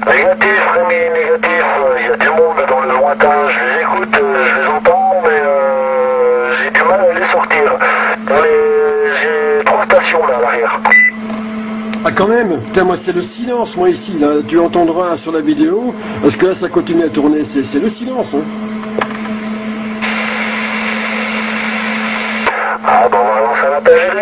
Négatif, Rémi, négatif. Euh, Il y a du monde dans le lointain. Je les écoute, euh, je les entends, mais euh, j'ai du mal à les sortir. J'ai trois stations là à l'arrière. Ah quand même Putain, moi c'est le silence, moi ici, là. Tu entendras sur la vidéo, parce que là ça continue à tourner, c'est le silence, hein. Ah bon, on va lancer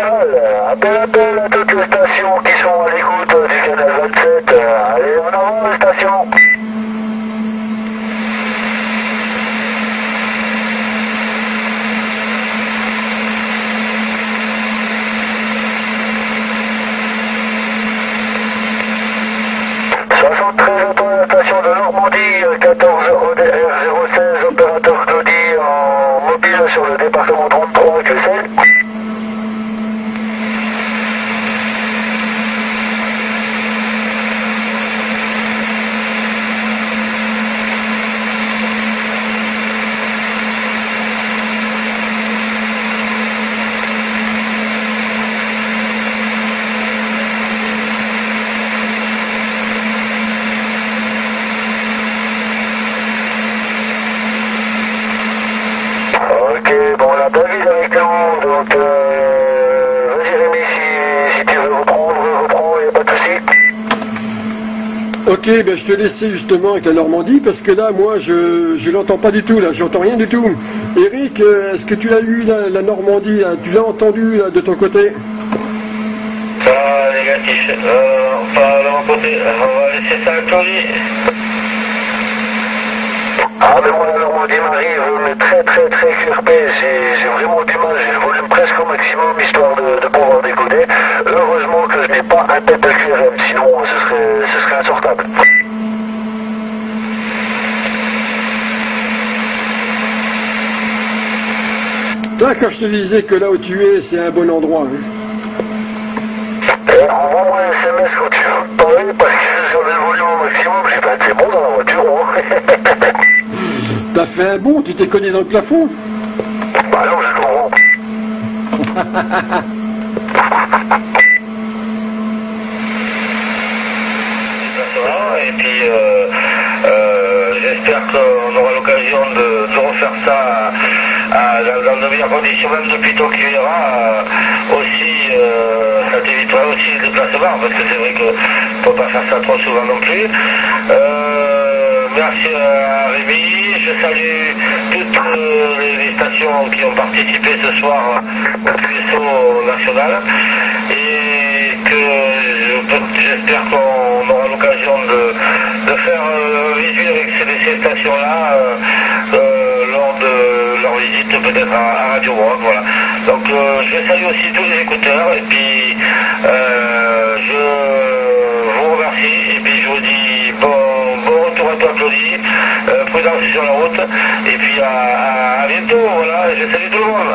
Ok, ben je te laissais justement avec la Normandie parce que là, moi, je je l'entends pas du tout là, j'entends rien du tout. Eric, euh, est-ce que tu as eu la, la Normandie Tu l'as entendu de ton côté? Pas négatif. Euh, pas de mon côté. On va laisser ça à Claudie. Ah, mais moi, la Normandie m'arrive, mais très, très, très cuirpé. J'ai vraiment du mal. J'ai le volume presque au maximum, histoire de, de pouvoir décoder. Heureusement que je n'ai pas un tête de QRM, sinon ce serait, ce serait insortable. Toi, quand je te disais que là où tu es, c'est un bon endroit. hein. Et envoie-moi un SMS quand tu veux me parler, parce que j'avais le volume au maximum. J'ai fait, c'est bon dans la voiture, hein. T'as fait un bon, tu t'es cogné dans le plafond? Bah non, je comprends. Et puis, euh, euh, j'espère qu'on aura l'occasion de, de refaire ça de meilleures conditions, même depuis Tokyo ira, euh, aussi, euh, ça t'évitera aussi le déplacement, parce que c'est vrai qu'on ne peut pas faire ça trop souvent non plus. Euh, merci à Rémi, je salue toutes les, les stations qui ont participé ce soir au QSO national, et que j'espère qu'on aura l'occasion de, de faire euh, visuel avec ces, ces stations-là euh, euh, lors de leur visite peut-être à, à Radio Rock. Voilà. Je salue aussi tous les écouteurs et puis euh, je vous remercie et puis je vous dis bon, retour à toi Claudie, euh, prudence sur la route et puis à, à- à bientôt. Voilà, je salue tout le monde.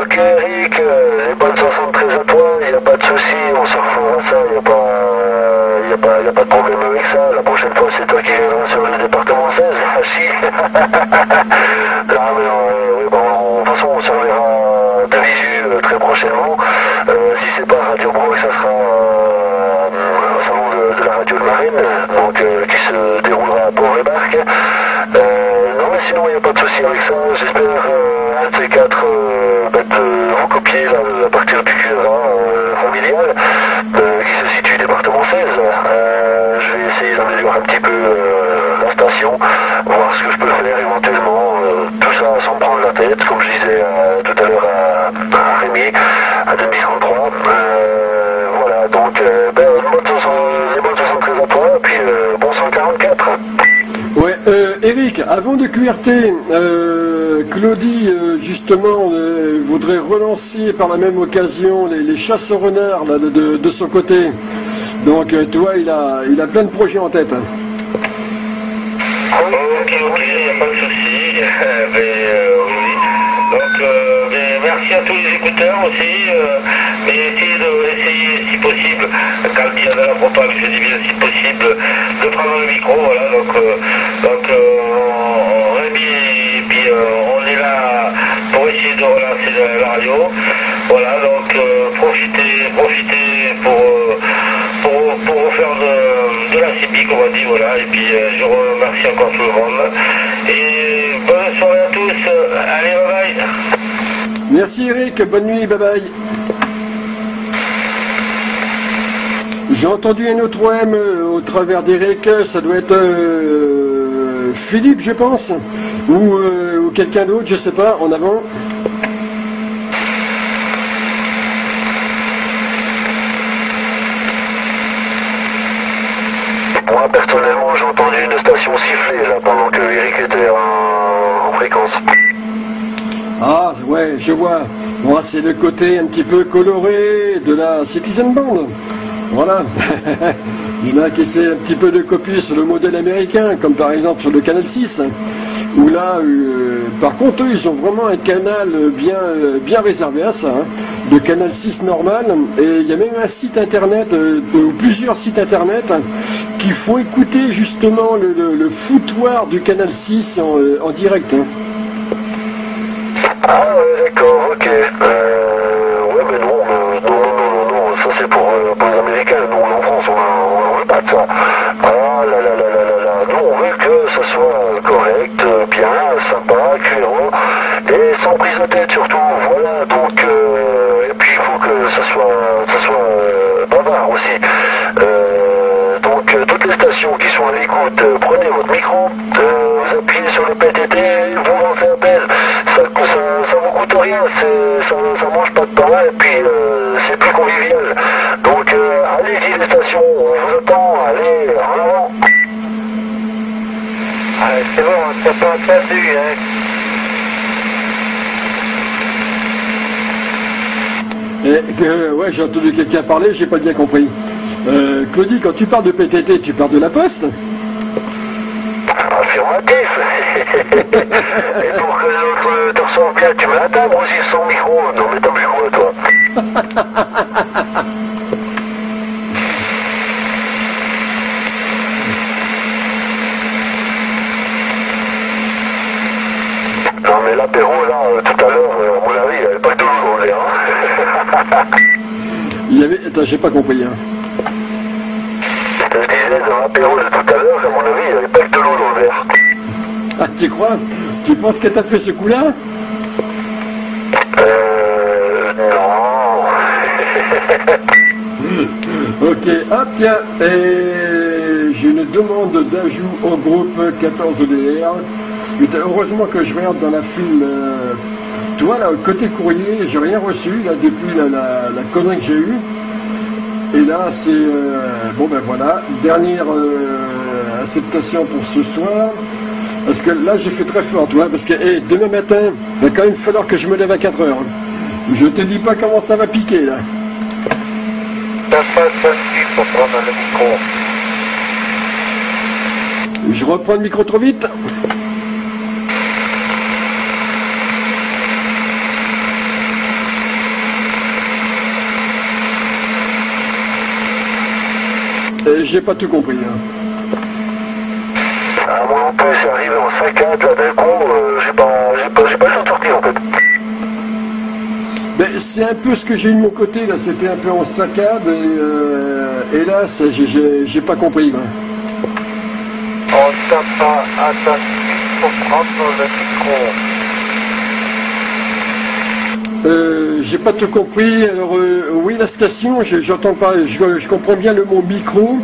Ok Eric, euh, les bonnes 73 à toi, il n'y a pas de souci, on se refera ça, il n'y a, pas, a pas de problème avec ça. La prochaine fois, c'est toi qui viendras sur le département 16. Ah si Non mais euh, oui, bon, de toute façon, on se reverra de visu euh, très prochainement. Euh, si c'est pas Radio Broc, ça sera euh, au salon de, de la radio de Marine, donc euh, qui se déroulera à Port-Rébarque. Euh, non mais sinon il n'y a pas de souci avec ça. J'espère euh, un de ces quatre euh, bah, de recopier là, à partir du QRA euh, familial euh, qui se situe département 16. Euh, je vais essayer d'améliorer un petit peu euh, la station, voir ce que je peux faire éventuellement. euh, tout ça sans prendre la tête, comme je disais euh, tout à l'heure à, à Rémi, à 2033. Euh, voilà, donc euh, ben, bonne soixante- les bonnes 73 à toi, puis euh, bon 144. Ouais, euh, Eric, avant de QRT, euh, Claudie, euh, justement, euh, voudrait relancer par la même occasion les, les chasses au renard là, de, son côté. Donc, tu vois, il a, plein de projets en tête. hein. Ok, ok, pas de souci. Donc, merci à tous les écouteurs aussi. mais essayez, de, si possible, quand il y a de la propagande, je si possible, de prendre le micro. Voilà, donc, donc euh, on, on Rémi et puis euh, on est là pour essayer de relancer la, la radio. Voilà, donc profitez pour, euh, pour, pour faire de, de la CIPIC, on va dire, voilà. Et puis euh, je remercie encore tout le monde. Et bonne soirée à tous. Allez, bye bye. Merci Eric, bonne nuit, bye bye. J'ai entendu un autre OM euh, au travers d'Eric, ça doit être Philippe, je pense, ou, ou quelqu'un d'autre, je sais pas, en avant. Moi, personnellement, j'ai entendu une station siffler là pendant que Eric était en, en fréquence. Ah ouais, je vois. Moi, c'est le côté un petit peu coloré de la Citizen Band. Voilà. Il y en a qui essaient un petit peu de copier sur le modèle américain, comme par exemple sur le canal 6, où là, euh, par contre, eux, ils ont vraiment un canal bien, euh, bien réservé à ça, hein, de canal 6 normal, et il y a même un site internet, euh, ou plusieurs sites internet, qu'il faut écouter justement le, le- foutoir du canal 6 en, euh, en direct. hein. Ah ouais, d'accord, ok. Euh, ouais, mais non, euh, non, non, non, non, ça c'est pour, euh, les Américains. Nous, en France, on n'en veut pas de ça. Ah là là là là là là. Nous, on veut que ça soit correct, euh, bien, sympa, cuirant, et sans prise de tête surtout. Voilà, donc, euh, et puis il faut que ça soit, ça soit euh, bavard aussi. Euh, donc euh, toutes les stations qui sont à l'écoute, euh, prenez votre micro, euh, vous appuyez sur le PTT, vous lancez appel. Ça, ça, ça vous coûte rien, c'est- ça, ça mange pas de pain et puis euh, c'est plus convivial. Donc euh, allez-y les stations, on vous attend, allez, en avant. Ah, c'est bon, t'as pas entendu, hein. Ouais, j'ai entendu quelqu'un parler, j'ai pas bien compris. Euh, Claudie, quand tu parles de PTT, tu parles de la poste Affirmatif. et pour que l'autre te reçoive bien, tu mets la table aussi son micro. Non mais t'as plus quoi toi Non mais l'apéro là, euh, tout à l'heure, euh, à mon avis, il n'y avait pas que de l'eau dans l'air. Hein. J'ai pas compris. Hein. Je disais, dans l'apéro de tout à l'heure, à mon avis, il n'y avait pas que de l'eau dans le verre. Ah, tu crois? Tu penses qu'elle t'a fait ce coup-là? Euh... Non. Ok, ah tiens, et j'ai une demande d'ajout au groupe 14EDR. Putain, heureusement que je regarde dans la file. euh, tu vois, là, côté courrier, j'ai rien reçu, là, depuis la, la, la connerie que j'ai eue. Et là, c'est... euh, bon, ben voilà, dernière euh, acceptation pour ce soir. Parce que là, j'ai fait très fort, tu vois, parce que demain matin, il va quand même falloir que je me lève à 4 heures. Je te dis pas comment ça va piquer, là. Pour prendre le micro. Je reprends le micro trop vite. J'ai pas tout compris. hein. Ah, moi non plus, c'est arrivé en saccade, là d'un coup, euh, j'ai pas, j'ai pas, j'ai pas le temps de sortir en fait. Ben, c'est un peu ce que j'ai eu de mon côté, là, c'était un peu en saccade, et, euh, et là, j'ai- j'ai j'ai pas compris. quoi. On t'a pas entendu pour prendre le micro. Euh, j'ai pas tout compris. Alors euh, oui, la station, je- j'entends pas, je, comprends bien le mot micro.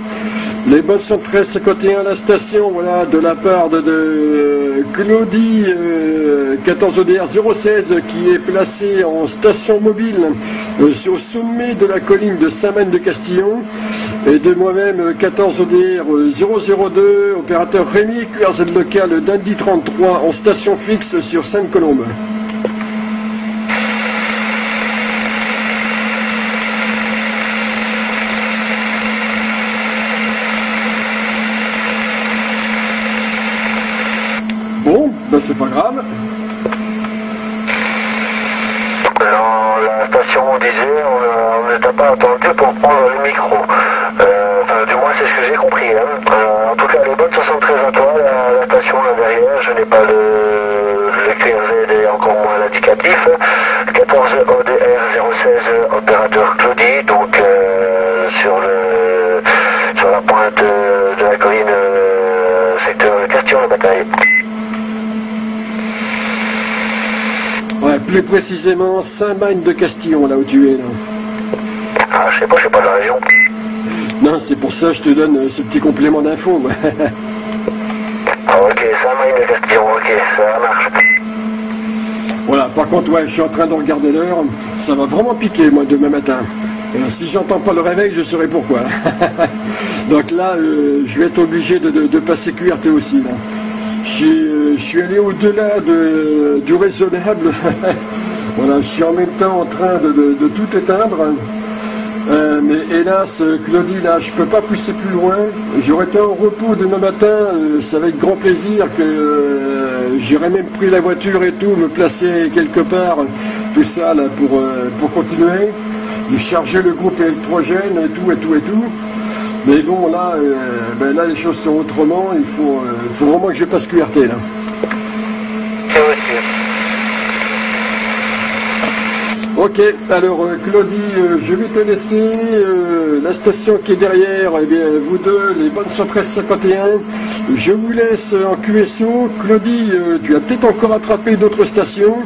Les bonnes sont 1351 la station, voilà, de la part de, Claudie euh, 14ODR 016 qui est placée en station mobile euh, au sommet de la colline de Saint-Maine de Castillon et de moi-même euh, 14ODR 002, opérateur Rémi QRZ local d'Indy 33 en station fixe sur Sainte-Colombe. Bon, ben c'est pas grave. Dans la station, on disait, on on ne t'a pas attendu pour prendre le micro. Euh, enfin, du moins, c'est ce que j'ai compris. Hein. Euh, en tout cas, les bonnes 73 à toi, la, la station là derrière, je n'ai pas le, le QRZ et encore moins l'indicatif. 14 ODR 016, opérateur Claudie, donc euh, sur le sur la pointe de, de la colline euh, secteur Castillon la bataille. Ouais, plus précisément Saint-Magne de Castillon, là où tu es là. Ah, je sais pas, je suis pas de la région. Non, c'est pour ça que je te donne euh, ce petit complément d'info. Ah, ok, m'a de Castillon, ok, ça marche. voilà, par contre, ouais, je suis en train de regarder l'heure. Ça va vraiment piquer, moi, demain matin. Euh, si j'entends pas le réveil, je saurai pourquoi. Donc là, euh, je vais être obligé de, de- de passer QRT aussi. Là. Je suis, suis allé au-delà de- du raisonnable. voilà, je suis en même temps en train de, tout éteindre. Euh, mais hélas, Claudie, là, je peux pas pousser plus loin. J'aurais été en repos demain matin, euh, c'est avec grand plaisir que euh, j'aurais même pris la voiture et tout, me placer quelque part, tout ça là pour euh, pour continuer, de charger le groupe électrogène et tout et tout et tout. Mais bon, là, euh, ben là, les choses sont autrement. Il faut, il faut vraiment que je passe QRT là. C'est aussi. Ok, alors euh, Claudie, euh, je vais te laisser euh, la station qui est derrière, eh bien vous deux, les bonnes 11351. Je vous laisse en QSO. Claudie, tu as peut-être encore attrapé d'autres stations.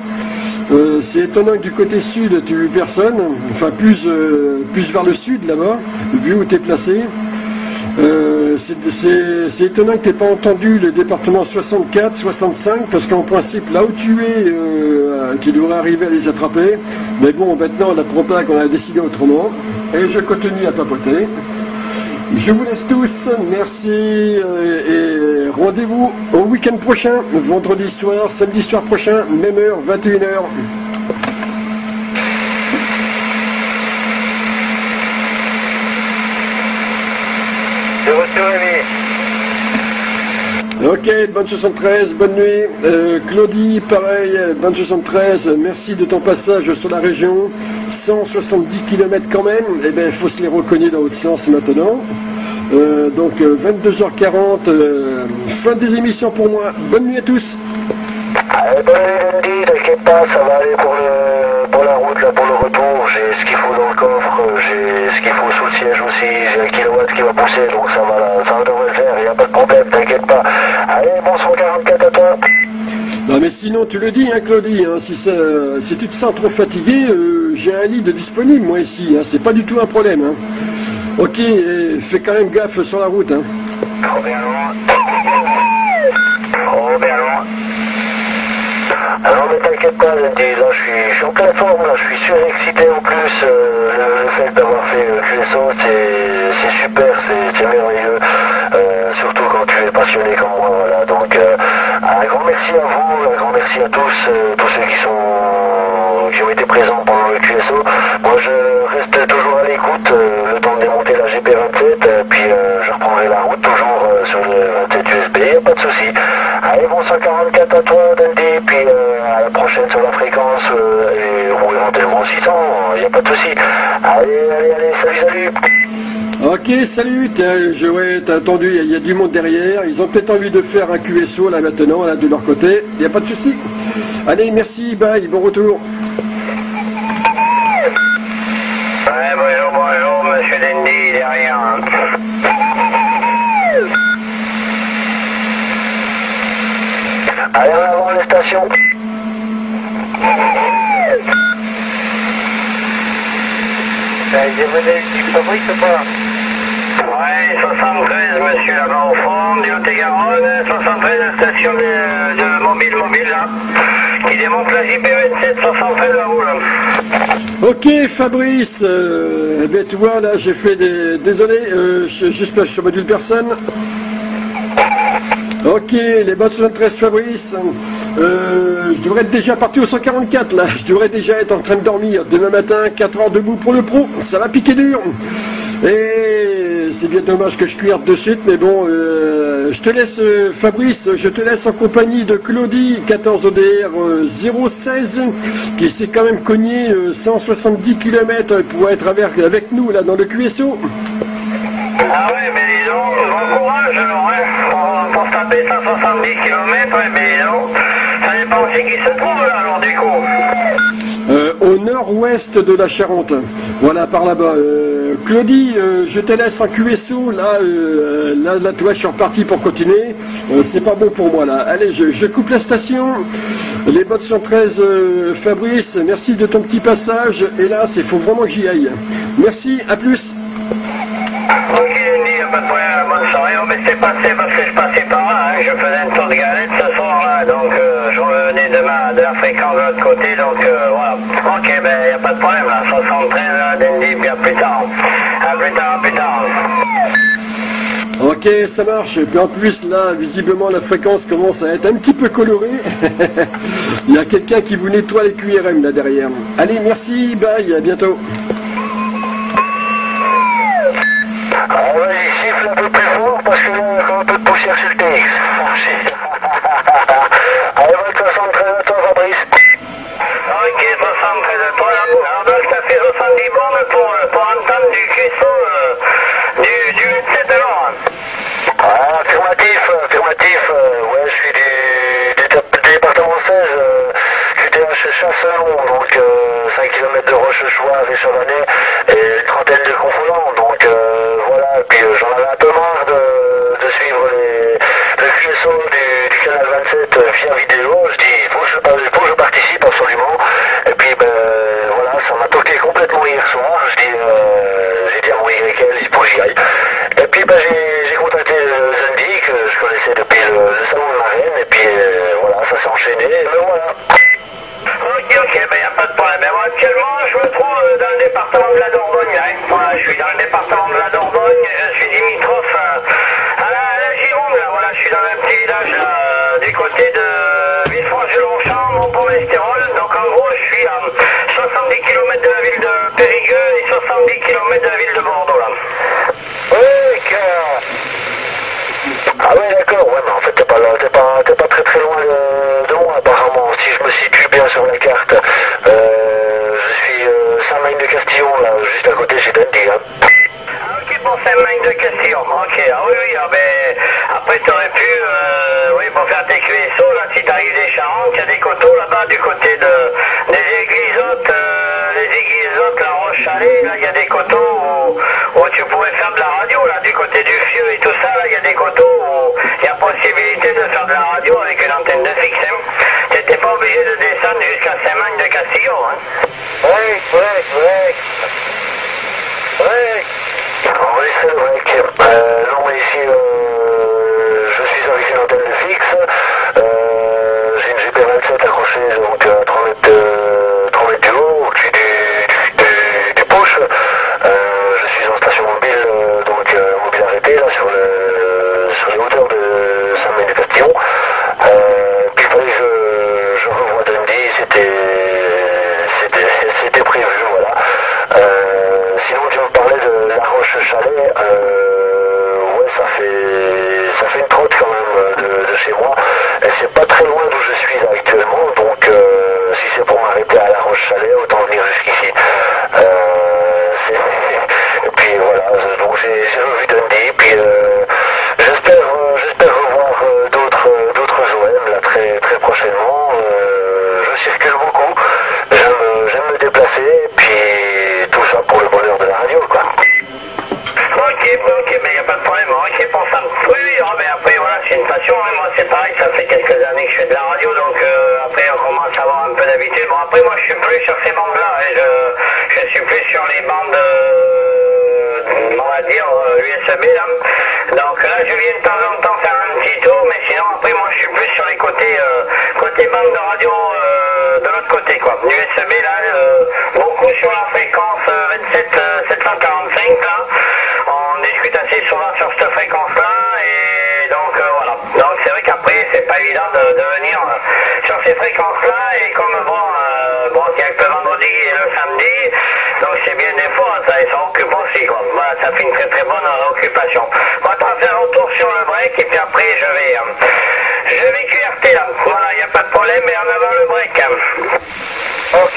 C'est étonnant que du côté sud, tu vu personne, enfin plus, plus vers le sud là-bas, vu où tu es placé. C'est- étonnant que tu n'aies pas entendu le département 64, 65, parce qu'en principe, là où tu es, euh, tu devrais arriver à les attraper. Mais bon, maintenant, la propague, on a décidé autrement. Et je continue à papoter. Je vous laisse tous, merci euh, et rendez-vous au week-end prochain, vendredi soir, samedi soir prochain, même heure, 21h. C'est reçu, Rémi. Ok, bonne 73, bonne nuit. Euh, Claudie, pareil, bonne 73, merci de ton passage sur la région. 170 km quand même, eh bien, il faut se les recogner dans l'autre sens maintenant. Euh, donc euh, 22h40, euh, fin des émissions pour moi. Bonne nuit à tous. Allez, bonne nuit, t'inquiète pas, ça va aller pour, le, pour la route, là, pour le retour. J'ai ce qu'il faut dans le coffre, euh, j'ai ce qu'il faut sous le siège aussi, j'ai un donc ça va, là, ça devrait le faire, il n'y a pas de problème, t'inquiète pas. Allez, bon 144 à toi. Non mais sinon tu le dis hein Claudie, hein, si, ça- si tu te sens trop fatigué, euh, j'ai un lit de disponible moi ici, hein, c'est pas du tout un problème. hein. Ok, fais quand même gaffe sur la route. Hein. Trop bien loin. Trop bien loin. Alors, mais t'inquiète pas, là, je suis, je suis en pleine forme, là, je suis surexcité en plus. euh, le, le fait d'avoir fait QSO, c'est c'est super, c'est merveilleux. Euh, surtout quand tu es passionné comme moi, voilà. Donc, euh, un grand merci à vous, un grand merci à tous, euh, tous ceux qui sont qui ont été présents pendant le QSO. Moi, je reste toujours à l'écoute, euh, le temps de démonter la GP27, euh, puis euh, je reprendrai la route toujours euh, sur le 27 USB, y a pas de souci. Allez, bon 144 à toi, Dundee, puis euh, à la prochaine sur la fréquence, euh, et, ou éventuellement 600, y a pas de souci. Allez, allez, allez, salut, salut. Ok, salut, je, ouais, t'as il y, a- du monde derrière, ils ont peut-être envie de faire un QSO là maintenant, là de leur côté, il n'y a pas de souci. Allez, merci, bye, bon retour. Ouais, bonjour, bonjour, monsieur Dendy, derrière. Allez, en avant les stations. Y a une fabrique ou pas 73, monsieur là-bas au fond, du Haut-et-Garonne, 73, la station de, mobile, mobile, là, qui démonte la JP27, 73 la roue, là. Ok, Fabrice, euh, eh bien, tu vois, là, j'ai fait des... Désolé, euh, je- j'espère que je module personne. Ok, les bonnes 73 Fabrice. Euh, je devrais être déjà parti au 144 là. Je devrais déjà être en train de dormir. Demain matin, 4 heures debout pour le pro. Ça va piquer dur. Et c'est bien dommage que je cuire de suite, mais bon, euh, je te laisse, euh, Fabrice, je te laisse en compagnie de Claudie, 14 ODR euh, 016, qui s'est quand même cogné euh, 170 km pour être avec, avec nous là dans le QSO. Ah ouais, mais dis donc, bon courage alors, hein, pour, taper 170 km, mais dis donc, ça dépend aussi qui se trouve là, alors du coup. Au nord-ouest de la Charente. Voilà, par là-bas. Euh, Claudie, euh, je te laisse en QSO. Là, euh, là, là, toi, je suis reparti pour continuer. C'est pas bon pour moi, là. Allez, je, je coupe la station. Les bottes sont 13, euh, Fabrice. Merci de ton petit passage. Hélas, il faut vraiment que j'y aille. Merci, à plus. Ok, Andy, pas de problème, bonne soirée, oh, mais c'est passé parce que je passais par là, hein, je faisais une tour de galette ce soir-là, donc euh, de, ma, de la fréquence de l'autre côté, donc euh, voilà. Ok, ben y a pas de problème, là, 73 là, d'Andy, puis à plus tard. À plus tard, à plus tard. Ok, ça marche. Et puis en plus, là, visiblement, la fréquence commence à être un petit peu colorée. Il y a quelqu'un qui vous nettoie les QRM là derrière. Allez, merci, bye, à bientôt. Ah un peu plus fort parce que là, a un peu de poussière sur le TX.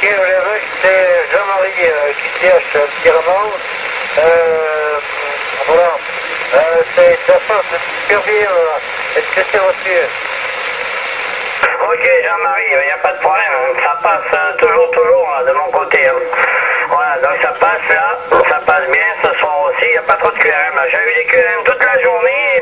Ok, nous l'a c'est Jean-Marie euh, QTH euh, Pierremont. Euh, voilà. Euh, c'est la fin de Pierre euh, Est-ce que c'est reçu Ok, Jean-Marie, il n'y a pas de problème. Ça passe toujours, toujours hein, de mon côté. Hein. Voilà, donc ça passe là, ça passe bien ce soir aussi. Il n'y a pas trop de QRM. Hein. J'ai eu des QRM toute la journée. Et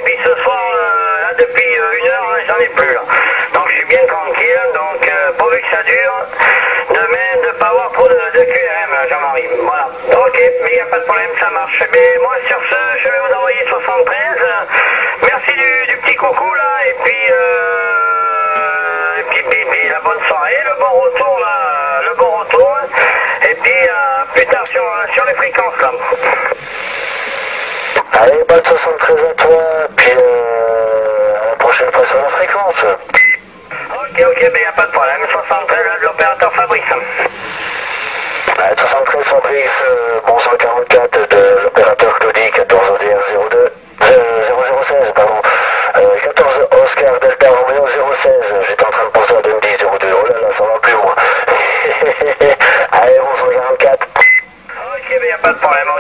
Allez, bonne 73 à toi, puis euh, à la prochaine fois sur la fréquence. Ok, ok, mais y a pas de problème. 73 hein. bah, euh, de l'opérateur Fabrice. 73 Fabrice, euh, bon de l'opérateur Claudie, 14 ODR 02, euh, 0016, pardon. 14 Oscar Delta Romeo 016, j'étais en train de penser à 2010 02, oh là là, ça va plus loin. Allez, 11 Ok, mais y a pas de problème.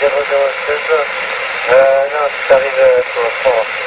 007. Euh, non, tu t'arrives pour 3.